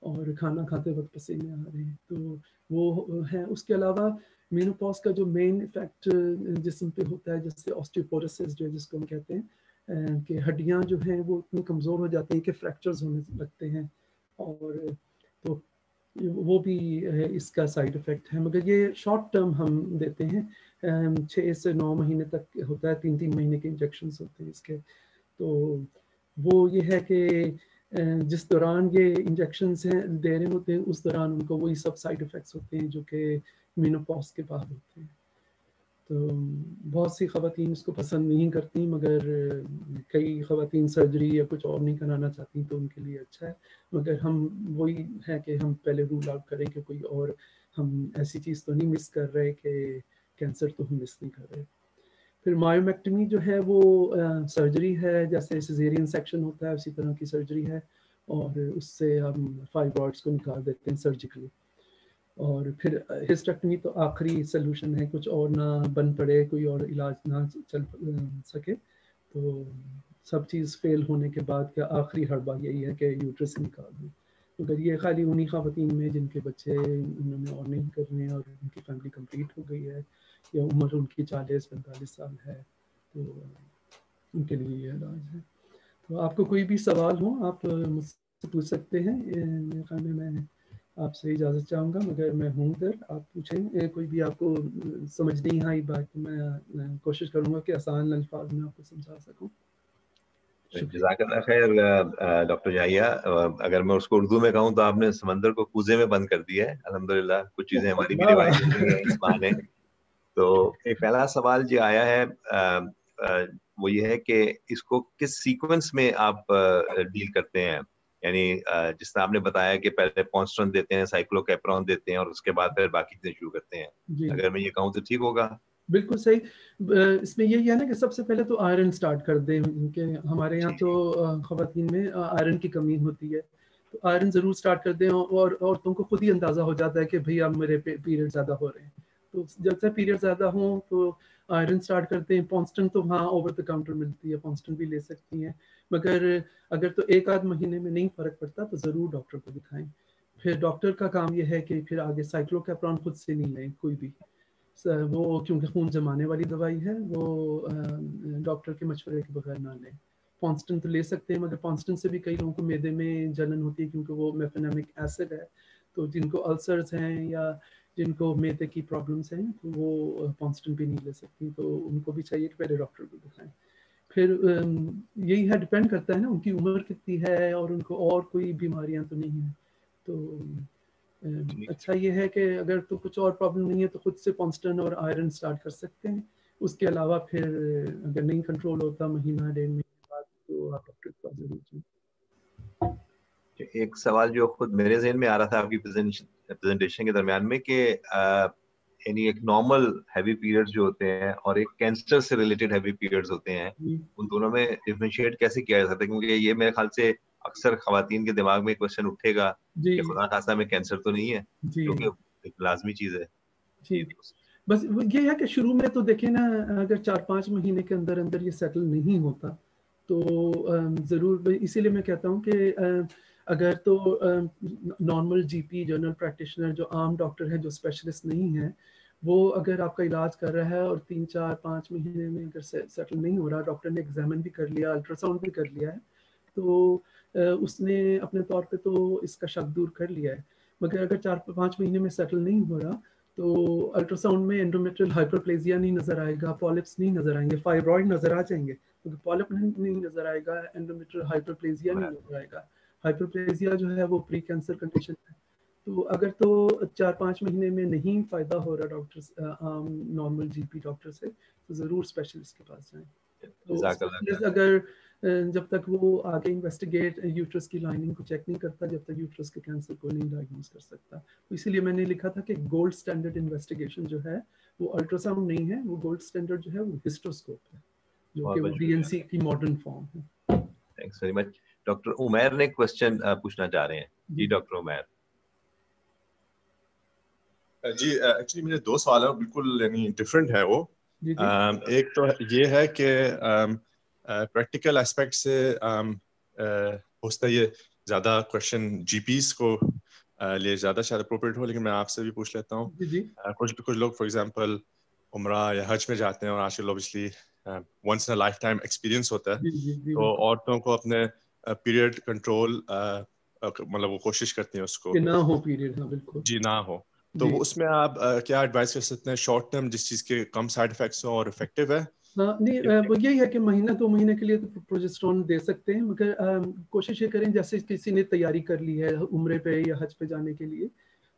और खाना खाते वक्त पसीने आ रहे हैं। तो वो है। उसके अलावा मेनोपॉज का जो मेन इफ़ेक्ट जिसम पे होता है, जैसे ऑस्टियोपोरोसिस जो है, जिसको हम कहते हैं कि हड्डियाँ जो हैं, वो इतनी कमज़ोर हो जाती हैं कि फ्रैक्चर्स होने लगते हैं। और तो वो भी इसका साइड इफ़ेक्ट है। मगर ये शॉर्ट टर्म हम देते हैं छः से नौ महीने तक होता है तीन तीन महीने के इंजेक्शन होते हैं इसके। तो वो ये है कि जिस दौरान ये इंजेक्शन हैं दे रहे होते हैं, उस दौरान उनको वही सब साइड इफ़ेक्ट्स होते हैं, जो कि मीनोपॉज के बाद होते हैं। तो बहुत सी खातन इसको पसंद नहीं करती मगर कई खातन सर्जरी या कुछ और नहीं कराना चाहती तो उनके लिए अच्छा है। मगर हम वही है कि हम पहले रूल आउट करें कि कोई और हम ऐसी चीज़ तो नहीं मिस कर रहे कि कैंसर तो हम मिस नहीं कर रहे। फिर मायोमेक्टमी जो है वो आ, सर्जरी है जैसे सिजेरियन सेक्शन होता है उसी तरह की सर्जरी है और उससे हम फाइब्रॉइड्स को निकाल देते हैं सर्जिकली और फिर हिस्टेक्टमी तो आखिरी सोल्यूशन है, कुछ और ना बन पड़े, कोई और इलाज ना चल सके। तो सब चीज़ फेल होने के बाद का आखिरी हड़बा यही है कि यूट्रस निकाल दें। अगर ये खाली उन्हीं खातन में, जिनके बच्चे उन्होंने और नहीं करने और उनकी फैमिली कंप्लीट हो गई है, या उम्र उनकी चालीस, पैंतालीस साल है तो उनके लिए ये इलाज है। तो आपको कोई भी सवाल हो, आप मुझसे पूछ सकते हैं। मेरे ख्याल में मैं आपसे इजाज़त चाहूँगा मगर मैं हूँ इधर आप पूछें कोई भी आपको समझ नहीं आई बात तो मैं कोशिश करूँगा कि आसान अल्फाज में आपको समझा सकूँ। खैर डॉक्टर जाहिया अगर मैं उसको उर्दू में कहूँ तो आपने समंदर को कूजे में बंद कर दिया है। अल्हम्दुलिल्लाह कुछ चीज़ें हमारी भी रिवाइज इस तो एक पहला सवाल जो आया है आ, आ, वो ये है कि इसको किस सीक्वेंस में आप डील करते हैं? यानी जिस तरह आपने बताया कि पहले पॉन्स्टन देते हैं साइक्लोकैप्रॉन देते हैं और उसके बाद फिर बाकी चीज़ें शुरू करते हैं। अगर मैं ये कहूँ तो ठीक होगा। बिल्कुल सही। इसमें यही है ना कि सबसे पहले तो आयरन स्टार्ट कर दें कि हमारे यहाँ तो खातन में आयरन की कमी होती है। तो आयरन ज़रूर स्टार्ट कर दें और औरतों को खुद ही अंदाज़ा हो जाता है कि भाई अब मेरे पीरियड ज़्यादा हो रहे हैं। तो जब से पीरियड ज़्यादा हो तो आयरन स्टार्ट करते हैं पॉन्स्टन तो हाँ ओवर द काउंटर मिलती है पॉन्स्टन भी ले सकती हैं। मगर अगर तो एक आध महीने में नहीं फ़र्क पड़ता तो ज़रूर डॉक्टर को दिखाएँ। फिर डॉक्टर का काम यह है कि फिर आगे साइक्लोकैप्रॉन खुद से नहीं लें, कोई भी। वो क्योंकि खून जमाने वाली दवाई है, वो डॉक्टर के मशवरे के बगैर ना लें। पॉन्स्टन तो ले सकते हैं, मगर पॉन्स्टन से भी कई लोगों को मैदे में जलन होती है, क्योंकि वो मेफेनामिक एसिड है। तो जिनको अल्सर्स हैं या जिनको मैदे की प्रॉब्लम्स हैं तो वो पॉन्स्टन भी नहीं ले सकती तो उनको भी चाहिए कि पहले डॉक्टर को दिखाएँ। फिर यही है डिपेंड करता है ना उनकी उम्र कितनी है और उनको और कोई बीमारियाँ तो नहीं है। तो अच्छा ये है कि अगर तो कुछ और प्रॉब्लम नहीं है तो खुद से कॉन्स्टेंट और आयरन स्टार्ट कर सकते हैं। उसके अलावा फिर अगर नहीं कंट्रोल होता महीना डेढ़ महीने बाद तो आप डॉक्टर के पास ज़रूर एक सवाल जो खुद मेरे जहन में आ रहा था आपकी प्रेजेंटेशन के दरमियान में कि यानी एक नॉर्मल हैवी पीरियड्स जो होते हैं और एक कैंसर से रिलेटेड हैवी पीरियड्स होते हैं उन दोनों में डिफरेंशिएट कैसे किया जा सकता है? क्योंकि ये मेरे ख्याल से अक्सर खातन के दिमाग में क्वेश्चन उठेगा कि खुदा खासा में कैंसर तो नहीं है क्योंकि एक लाजमी चीज़ है। जी। बस ये है कि शुरू में तो देखें ना अगर चार पाँच महीने के अंदर अंदर ये सेटल नहीं होता तो ज़रूर इसीलिए मैं कहता हूँ कि अगर तो नॉर्मल जीपी जनरल प्रैक्टिशनर जो आम डॉक्टर है जो स्पेशलिस्ट नहीं है वो अगर आपका इलाज कर रहा है और तीन चार पाँच महीने में अगर सेटल नहीं हो रहा डॉक्टर ने एग्जामिन भी कर लिया अल्ट्रासाउंड भी कर लिया है तो उसने अपने तौर पे तो इसका शक दूर कर लिया है। मगर अगर चार पाँच महीने में सेटल नहीं हो रहा तो अल्ट्रासाउंड में एंडोमेट्रियल हाइपरप्लेजिया नहीं नज़र आएगा पॉलिप्स नहीं नज़र आएँगे फाइब्रॉइड नज़र आ जाएँगे क्योंकि पॉलिप नहीं नज़र आएगा एंडोमेट्रियल हाइपरप्लेजिया नहीं नज़र आएगा। हाइपरप्लेजिया जो है वो प्री कैंसर कंडीशन है। तो अगर तो चार पाँच महीने में नहीं फ़ायदा हो रहा डॉक्टर नॉर्मल जीपी डॉक्टर से तो ज़रूर स्पेशलिस्ट के पास जाएँ। तो अगर जब तक वो आगे इन्वेस्टिगेट यूट्रस की लाइनिंग को चेक नहीं करता जब तक यूट्रस के कैंसर को नहीं डायग्नोज कर सकता। तो इसीलिए मैंने लिखा था कि गोल्ड स्टैंडर्ड इन्वेस्टिगेशन जो है वो अल्ट्रासाउंड नहीं है वो गोल्ड स्टैंडर्ड जो है वो हिस्टोस्कोप है जो कि वो डीएनसी की मॉडर्न फॉर्म है। Thanks very much doctor Umair ने क्वेश्चन पूछना चाह रहे हैं। जी डॉक्टर उमैर। जी एक्चुअली मेरे दो सवाल है बिल्कुल यानी डिफरेंट है वो। जी जी. एक तो ये है कि प्रैक्टिकल एस्पेक्ट से हो सकता है ये ज़्यादा क्वेश्चन जीपीस को लिए ज़्यादा शायद अप्रोप्रिएट हो लेकिन मैं आपसे भी पूछ लेता हूँ। कुछ कुछ लोग फॉर एग्जांपल उम्र या हज में जाते हैं और आजकल obviously once in life time experience होता है। तो औरतों को अपने पीरियड कंट्रोल मतलब वो कोशिश करती हैं उसको। कि ना हो पीरियड हाँ बिल्कुल। जी ना हो। तो उसमें आप क्या एडवाइस कर सकते हैं? शॉर्ट टर्म जिस चीज़ के कम साइड इफेक्ट्स हो और इफ़ेक्टिव है? हाँ नहीं वो यही है कि महीना दो महीने के लिए तो प्रोजेस्ट्रॉन दे सकते हैं मगर कोशिश ये करें जैसे किसी ने तैयारी कर ली है उम्र पे या हज पे जाने के लिए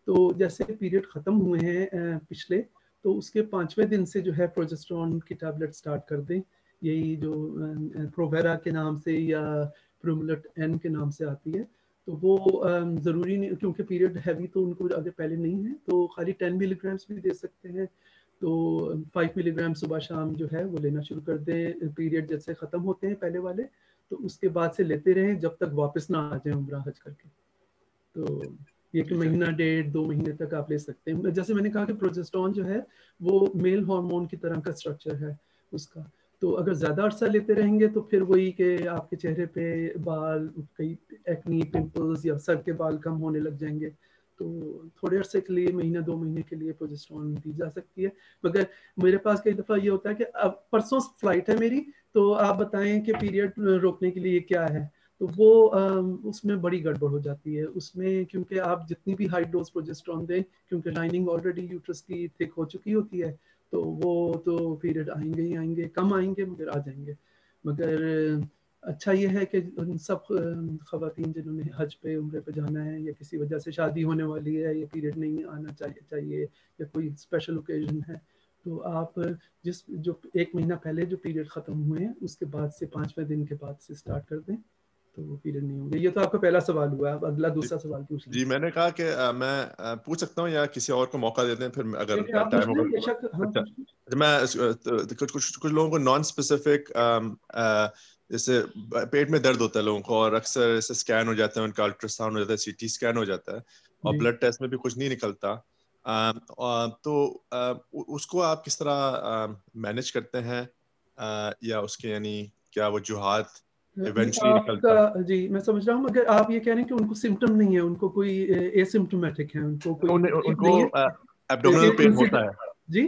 तो जैसे पीरियड ख़त्म हुए हैं पिछले तो उसके पाँचवें दिन से जो है प्रोजेस्ट्रॉन की टैबलेट स्टार्ट कर दें। यही जो प्रोवेरा के नाम से या प्रोमुलट एन के नाम से आती है तो वो ज़रूरी नहीं क्योंकि पीरियड हैवी तो उनको अगर पहले नहीं है तो खाली टेन मिलीग्राम्स भी दे सकते हैं तो फाइव मिलीग्राम सुबह शाम जो है वो लेना शुरू कर दें पीरियड जैसे ख़त्म होते हैं पहले वाले तो उसके बाद से लेते रहें जब तक वापस ना आ जाए उम्र हज करके। तो एक महीना डेढ़ दो महीने तक आप ले सकते हैं। जैसे मैंने कहा कि प्रोजेस्टॉन जो है वो मेल हार्मोन की तरह का स्ट्रक्चर है उसका। तो अगर ज़्यादा अर्सा लेते रहेंगे तो फिर वही कि आपके चेहरे पे बाल, कई एक्नी पिंपल्स या सर के बाल कम होने लग जाएँगे। तो थोड़े अरसे के लिए, महीना, दो महीने के लिए प्रोजेस्ट्रॉन दी जा सकती है। मगर मेरे पास कई दफ़ा ये होता है कि अब परसों फ़्लाइट है मेरी तो आप बताएँ कि पीरियड रोकने के लिए क्या है? तो वो उसमें बड़ी गड़बड़ हो जाती है। उसमें क्योंकि आप जितनी भी हाई डोज प्रोजेस्ट्रॉन दें, क्योंकि लाइनिंग ऑलरेडी यूट्रस की थिक हो चुकी होती है तो वो तो पीरियड आएँगे ही आएँगे, कम आएँगे मगर आ जाएँगे। मगर अच्छा ये है कि उन सब खातन जिन्होंने हज पे उम्र पे जाना है या किसी वजह से शादी होने वाली है, या पीरियड नहीं आना चाहिए चाहिए या कोई स्पेशल ओकेजन है तो आप जिस, जो एक महीना पहले जो पीरियड ख़त्म हुए हैं, उसके बाद से पाँचवें दिन के बाद से स्टार्ट कर दें। तो वो पीरियड नहीं होंगे। ये तो आपका पहला सवाल हुआ है अगला दूसरा सवाल पूछ जी मैंने कहा कि मैं पूछ सकता हूँ या किसी और को मौका देते हैं फिर अगर टाइम होगा हाँ, अच्छा, अच्छा मैं तो कुछ कुछ कुछ लोगों को नॉन स्पेसिफिक जैसे पेट में दर्द होता है लोगों को और अक्सर ऐसे स्कैन हो जाता है उनका अल्ट्रासाउंड हो जाता है सीटी स्कैन हो जाता है और ब्लड टेस्ट में भी कुछ नहीं निकलता। आ, तो आ, उसको आप किस तरह मैनेज करते हैं? आ, या उसके यानी क्या वजूहत इवेंचुअली निकलता जी मैं समझ रहा हूँ अगर आप ये कह रहे हैं कि उनको सिम्टम नहीं है उनको कोई एसिम्टोमेटिक है उनको कोई उनको एब्डोमिनल पेन होता है। जी?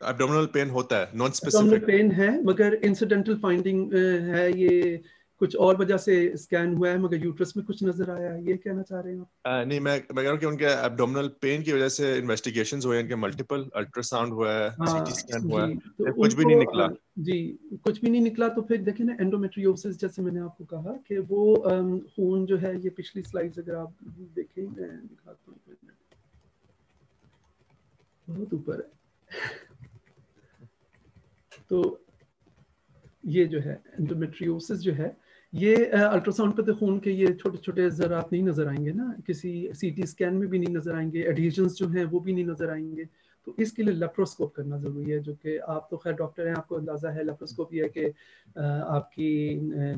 एब्डोमिनल पेन होता है नॉन स्पेसिफिक पेन है मगर इंसिडेंटल फाइंडिंग है ये कुछ और वजह से स्कैन हुआ है मगर यूट्रस में कुछ नज़र आया है? ये कहना चाह रहे हैं आप। नहीं मैं मैं कह रहा हूँ कि उनके एब्डोमिनल पेन की वजह से इन्वेस्टिगेशंस हुए इनके मल्टीपल अल्ट्रासाउंड हुआ है सीटी हाँ, स्कैन हुआ है तो कुछ भी नहीं निकला। जी कुछ भी नहीं निकला तो फिर देखिए ना एंडोमेट्रियोसिस जैसे मैंने आपको कहा कि वो खून जो है ये पिछली स्लाइड्स अगर आप देखें मैं दिखाता हूँ बहुत ऊपर है। *laughs* तो ये जो है एंडोमेट्रियोसिस जो है ये अल्ट्रासाउंड पे तो खून के ये छोटे छोटे ज़रात नहीं नज़र आएँगे ना? किसी सीटी स्कैन में भी नहीं नज़र आएँगे एडिशंस जो हैं वो भी नहीं नज़र आएँगे। तो इसके लिए लेप्रोस्कोप करना ज़रूरी है जो कि आप तो खैर डॉक्टर हैं आपको अंदाज़ा है लेप्रोस्कोप ये है कि आपकी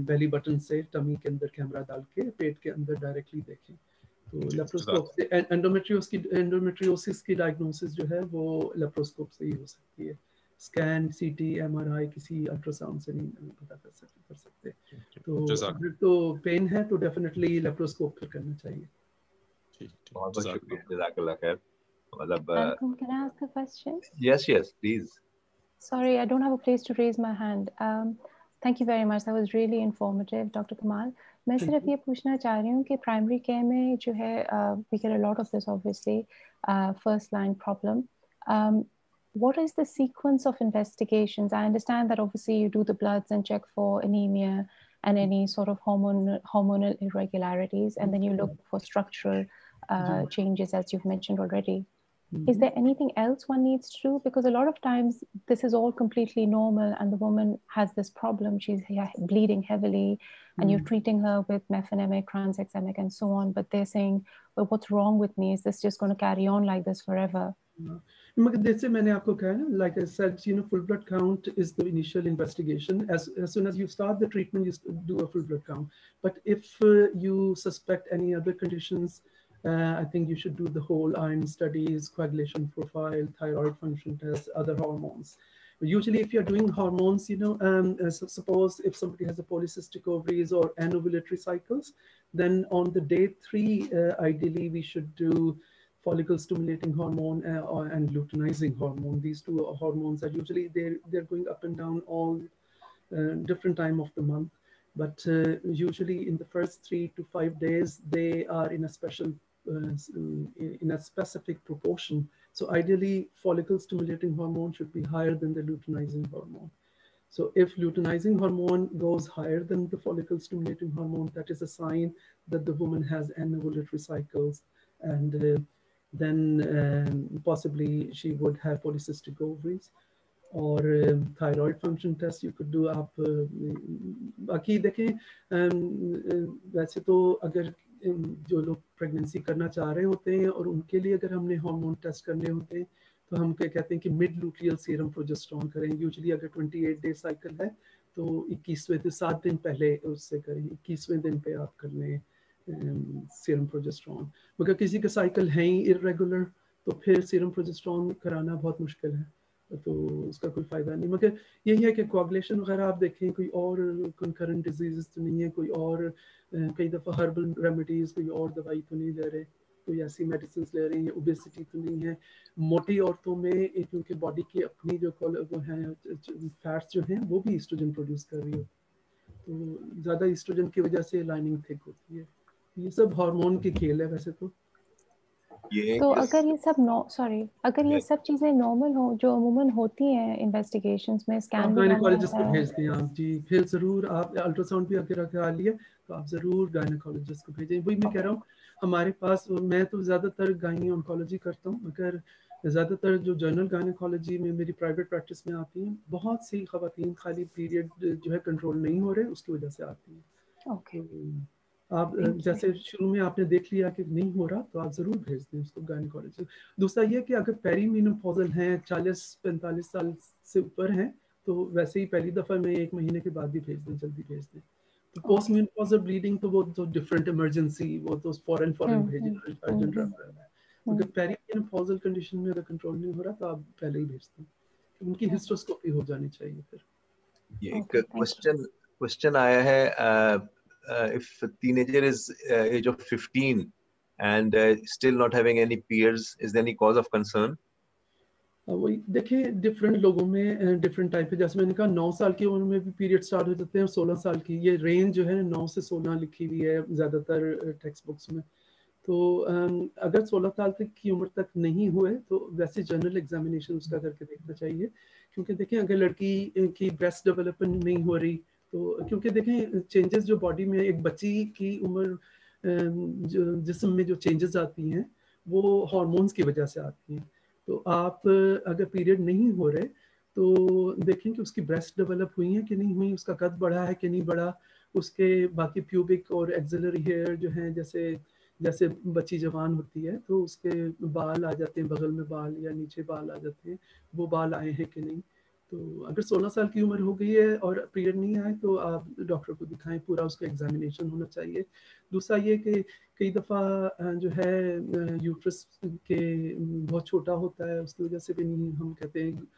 बेली बटन से टमी के अंदर कैमरा डाल के पेट के अंदर डायरेक्टली देखें। तो लेप्रोस्कोप से एंडोमेट्रियोस की एंडोमेट्रियोसिस की डायग्नोसिस जो है वो लेप्रोस्कोप से ही हो सकती है। स्कैन सीटी एमआरआई किसी अल्ट्रासाउंड से नहीं पता कर सकते कर सकते। तो अगर तो पेन है तो डेफिनेटली लेप्रोस्कोप फिर करना चाहिए। बहुत बहुत शुक्रिया जजाकल्लाह खैर। मतलब can I ask a question? Yes yes please sorry I don't have a place to raise my hand. Um, thank you very much that was really informative Dr. Kamal. मैं सिर्फ़ ये पूछना चाह रही हूँ कि प्राइमरी केयर में जो है we get a lot of this obviously first line problem what is the sequence of investigations? I understand that obviously you do the bloods and check for anemia and any sort of hormone, hormonal irregularities, and then you look for structural uh, changes, as you've mentioned already. Mm-hmm. Is there anything else one needs to do? Because a lot of times this is all completely normal, and the woman has this problem. She's bleeding heavily, and mm-hmm. you're treating her with mefenemic, transexamic, and so on. But they're saying, "Well, what's wrong with me? Is this just going to carry on like this forever?" Mm-hmm. मगर जैसे मैंने आपको कहा ना like I said you know full blood count is the initial investigation as as soon as you start the treatment you do a full blood count but if uh, you suspect any other conditions uh, I think you should do the whole iron studies coagulation profile thyroid function tests other hormones usually if you're doing hormones you know um, uh, suppose if somebody has a polycystic ovaries or anovulatory cycles then on the day three uh, ideally we should do follicle stimulating hormone uh, and luteinizing hormone. These two hormones are usually they're, they're going up and down all uh, different time of the month. But uh, usually in the first three to five days, they are in a special, uh, in a specific proportion. So ideally follicle stimulating hormone should be higher than the luteinizing hormone. So if luteinizing hormone goes higher than the follicle stimulating hormone, that is a sign that the woman has anovulatory cycles and uh, then um, possibly she would have polycystic ovaries और thyroid function test you could do आप बाकी देखें वैसे तो अगर जो लोग pregnancy करना चाह रहे होते हैं और उनके लिए अगर हमने हार्मोन टेस्ट करने होते हैं तो हम क्या कहते हैं कि मिड लूट्रियल सीरम प्रोजेस्ट्रॉन करें। यूजली अगर 28 डे साइकिल है तो 21वें दिन सात दिन पहले उससे करें इक्कीसवें दिन पे आप कर लें। सीरम प्रोजेस्ट्रॉन मगर किसी का साइकिल है ही इरेगुलर तो फिर सीरम प्रोजेस्ट्रॉन कराना बहुत मुश्किल है तो उसका कोई फ़ायदा नहीं। मगर यही है कि कोगुलेशन वगैरह आप देखें, कोई और कंकरेंट डिज़ीज़ तो नहीं है, कोई और कई दफ़ा हर्बल रेमेडीज़ कोई और दवाई तो नहीं ले रहे, कोई ऐसी मेडिसिन ले रहे हैं ओबेसिटी तो नहीं है। मोटी औरतों में क्योंकि बॉडी की अपनी जो वो है फैट्स जो हैं, वो भी ईस्ट्रोजन प्रोड्यूस कर रही है। तो ज़्यादा ईस्ट्रोजन की वजह से लाइनिंग थिक होती है। ये सब हार्मोन के खेल है वैसे तो। ये तो अगर ये सब नो सॉरी अगर ये सब चीज़ें नॉर्मल हो जो अमूमन होती हैं इन्वेस्टिगेशंस में स्कैन गायनेकोलॉजिस्ट को भेजते हैं आप जी फिर ज़रूर आप अल्ट्रासाउंड भी अगर करा लिए तो आप ज़रूर गायनेकोलॉजिस्ट को भेजें। वही मैं कह रहा हूँ हमारे पास मैं तो ज़्यादातर गायनी ऑनकोलॉजी करता हूँ मगर ज़्यादातर जो जनरल गायनेकोलॉजी में मेरी प्राइवेट प्रैक्टिस में आती हैं बहुत सी खातन खाली पीरियड जो है कंट्रोल नहीं हो रहे उसकी वजह से आती हैं। ओके आप जैसे शुरू में आपने देख लिया कि नहीं हो रहा तो आप ज़रूर भेज दें उसको गायनेकोलॉजी दूसरा ये कि अगर पेरीमीनोपॉजल हैं चालीस पैंतालीस साल से ऊपर हैं तो वैसे ही पहली दफ़ा में एक महीने के बाद भी भेज दें जल्दी भेज दें। तो पोस्ट मेनोपॉजल ब्लीडिंग तो वो तो डिफरेंट इमरजेंसी वो तो फॉरेन फॉरेन भेजे अर्जेंट रेफरल है। अगर पेरीमेनोपॉजल कंडीशन में अगर कंट्रोल नहीं हो रहा तो आप पहले ही भेज दें। उनकी हिस्टोस्कोपी हो जानी चाहिए फिर। ये एक क्वेश्चन क्वेश्चन आया है if a teenager is uh, age of 15 and uh, still not having any peers is there any cause of concern? वही देखिए डिफरेंट लोगों में डिफरेंट टाइप है। जैसे मैंने कहा नौ साल की उम्र में भी पीरियड स्टार्ट हो जाते हैं सोलह साल की। ये रेंज जो है नौ से सोलह लिखी हुई है ज़्यादातर टेक्स्ट बुक्स में। तो अगर सोलह साल तक की उम्र तक नहीं हुए तो वैसे जनरल एग्जामिनेशन उसका करके देखना चाहिए। क्योंकि देखें अगर लड़की की ब्रेस्ट डेवलपमेंट नहीं हो रही तो क्योंकि देखें चेंजेस जो बॉडी में एक बच्ची की उम्र जिसम में जो चेंजेस आती हैं, वो हॉर्मोन्स की वजह से आती हैं। तो आप अगर पीरियड नहीं हो रहे तो देखें कि उसकी ब्रेस्ट डेवलप हुई है कि नहीं हुई, उसका कद बढ़ा है कि नहीं बढ़ा, उसके बाकी प्यूबिक और एक्सिलरी हेयर जो हैं, जैसे जैसे बच्ची जवान होती है तो उसके बाल आ जाते हैं, बगल में बाल या नीचे बाल आ जाते हैं, वो बाल आए हैं कि नहीं। तो अगर 16 साल की उम्र हो गई है और पीरियड नहीं आए तो आप डॉक्टर को दिखाएँ, पूरा उसका एग्जामिनेशन होना चाहिए। दूसरा ये कि कई दफ़ा जो है यूट्रस के बहुत छोटा होता है, उसकी वजह से भी नहीं, हम कहते हैं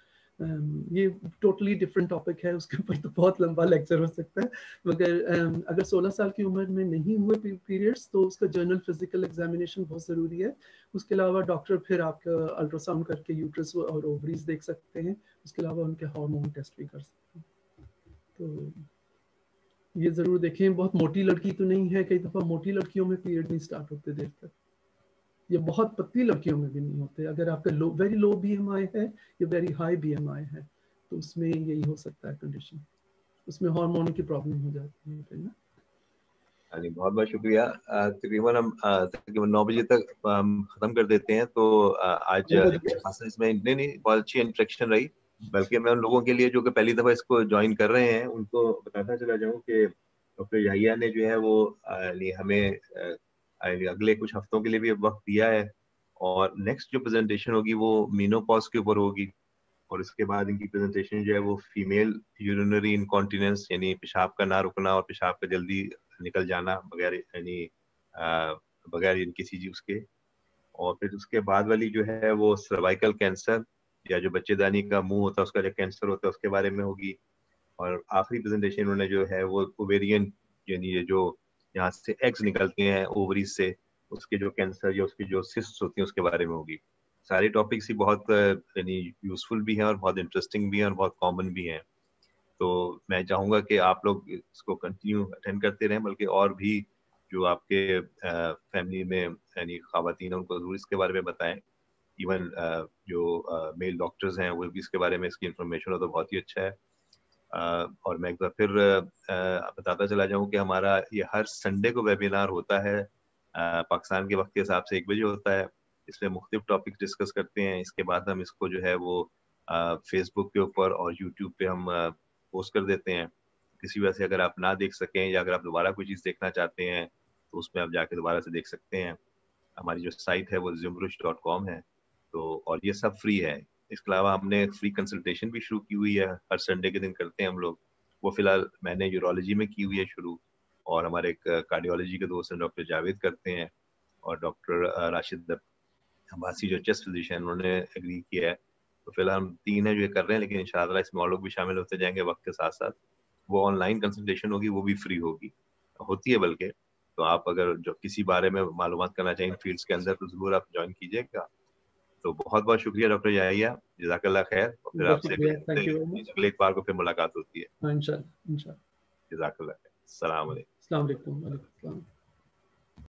ये टोटली डिफरेंट टॉपिक है, उसके ऊपर तो बहुत लंबा लेक्चर हो सकता है। मगर अगर 16 साल की उम्र में नहीं हुए पीरियड्स तो उसका जर्नल फ़िज़िकल एग्जामिनेशन बहुत ज़रूरी है। उसके अलावा डॉक्टर फिर आपका अल्ट्रासाउंड करके यूट्रस और ओवरीज देख सकते हैं। उसके अलावा उनके हार्मोन टेस्ट भी कर सकते हैं। तो ये ज़रूर देखें बहुत मोटी लड़की तो नहीं है कई दफ़ा मोटी लड़कियों में पीरियड नहीं स्टार्ट होते देर तक। ये बहुत पतली लड़कियों में भी नहीं होते। अगर आपका लो वेरी लो बी है या वेरी हाई बी है तो उसमें यही हो सकता है कंडीशन उसमें हार्मोन की प्रॉब्लम हो जाती है फिर ना? अली बहुत बहुत शुक्रिया। तकरीबन हम तकरीबन नौ बजे तक हम खत्म कर देते हैं तो आज इसमें नहीं नहीं बहुत अच्छी इंट्रेक्शन रही। बल्कि मैं उन लोगों के लिए जो कि पहली दफ़ा इसको ज्वाइन कर रहे हैं, उनको बताता चला जाऊँ कि डॉक्टर याहिया ने जो है वो हमें अगले कुछ हफ्तों के लिए भी वक्त दिया है और नेक्स्ट जो प्रेजेंटेशन होगी वो मीनोपॉज के ऊपर होगी और इसके बाद इनकी प्रेजेंटेशन जो है वो फीमेल यूरिनरी इनकॉन्टिनेंस यानी पेशाब का ना रुकना और पेशाब का जल्दी निकल जाना बगैर, यानी बगैर किसी चीज़ उसके और फिर उसके बाद वाली जो है वो सर्वाइकल कैंसर या जो बच्चेदानी का मुँह होता है, उसका जो कैंसर होता है, उसके बारे में होगी। और आखिरी प्रेजेंटेशन उन्होंने जो है, वो ओवेरियन यानी ये जो यहाँ से एग्स निकलते हैं ओवरीज से, उसके जो कैंसर या उसकी जो सिस्ट होती है, उसके बारे में होगी। सारे टॉपिक्स ही बहुत, यानी यूजफुल भी हैं और बहुत इंटरेस्टिंग भी हैं और बहुत कॉमन भी हैं। तो मैं चाहूँगा कि आप लोग इसको कंटिन्यू अटेंड करते रहें, बल्कि और भी जो आपके फैमिली में, यानी खातन उनको ज़रूर इसके बारे में बताएँ। इवन जो मेल डॉक्टर्स हैं, वो भी इसके बारे में इसकी इन्फॉर्मेशन हो तो बहुत ही अच्छा है। और मैं एक बार फिर बताता चला जाऊँ कि हमारा ये हर संडे को वेबिनार होता है। पाकिस्तान के वक्त के हिसाब से एक बजे होता है। इसमें मुख्तलिफ़ टॉपिक डिस्कस करते हैं। इसके बाद हम इसको जो है वो फेसबुक के ऊपर और यूट्यूब पे हम पोस्ट कर देते हैं। किसी वजह से अगर आप ना देख सकें या अगर आप दोबारा कोई चीज़ देखना चाहते हैं तो उसमें आप जाके दोबारा से देख सकते हैं। हमारी जो साइट है वो जिमरुश डॉट कॉम है। तो और ये सब फ्री है। इसके अलावा हमने फ्री कंसल्टेशन भी शुरू की हुई है। हर संडे के दिन करते हैं हम लोग। वो फ़िलहाल मैंने यूरोलॉजी में की हुई है शुरू। और हमारे एक कार्डियोलॉजी के दोस्त हैं डॉक्टर जावेद करते हैं और डॉक्टर राशिद अब्बासी जो चेस्ट फिजिशियन उन्होंने एग्री किया है। तो फ़िलहाल हम तीन है जो कर रहे हैं, लेकिन इंशाल्लाह इसमें और लोग भी शामिल होते जाएँगे वक्त के साथ साथ वो ऑनलाइन कंसल्टेशन होगी, वो भी फ्री होगी। होती है बल्कि। तो आप अगर जो किसी बारे में मालूम करना चाहें फील्ड्स के अंदर तो ज़रूर आप ज्वाइन कीजिएगा। तो बहुत बहुत शुक्रिया डॉक्टर याहिया। जजाकल्ला खैर। और फिर आपसे अगले एक बार को फिर मुलाकात होती है। हाँ, जजाकल्ला खैर। सलाम।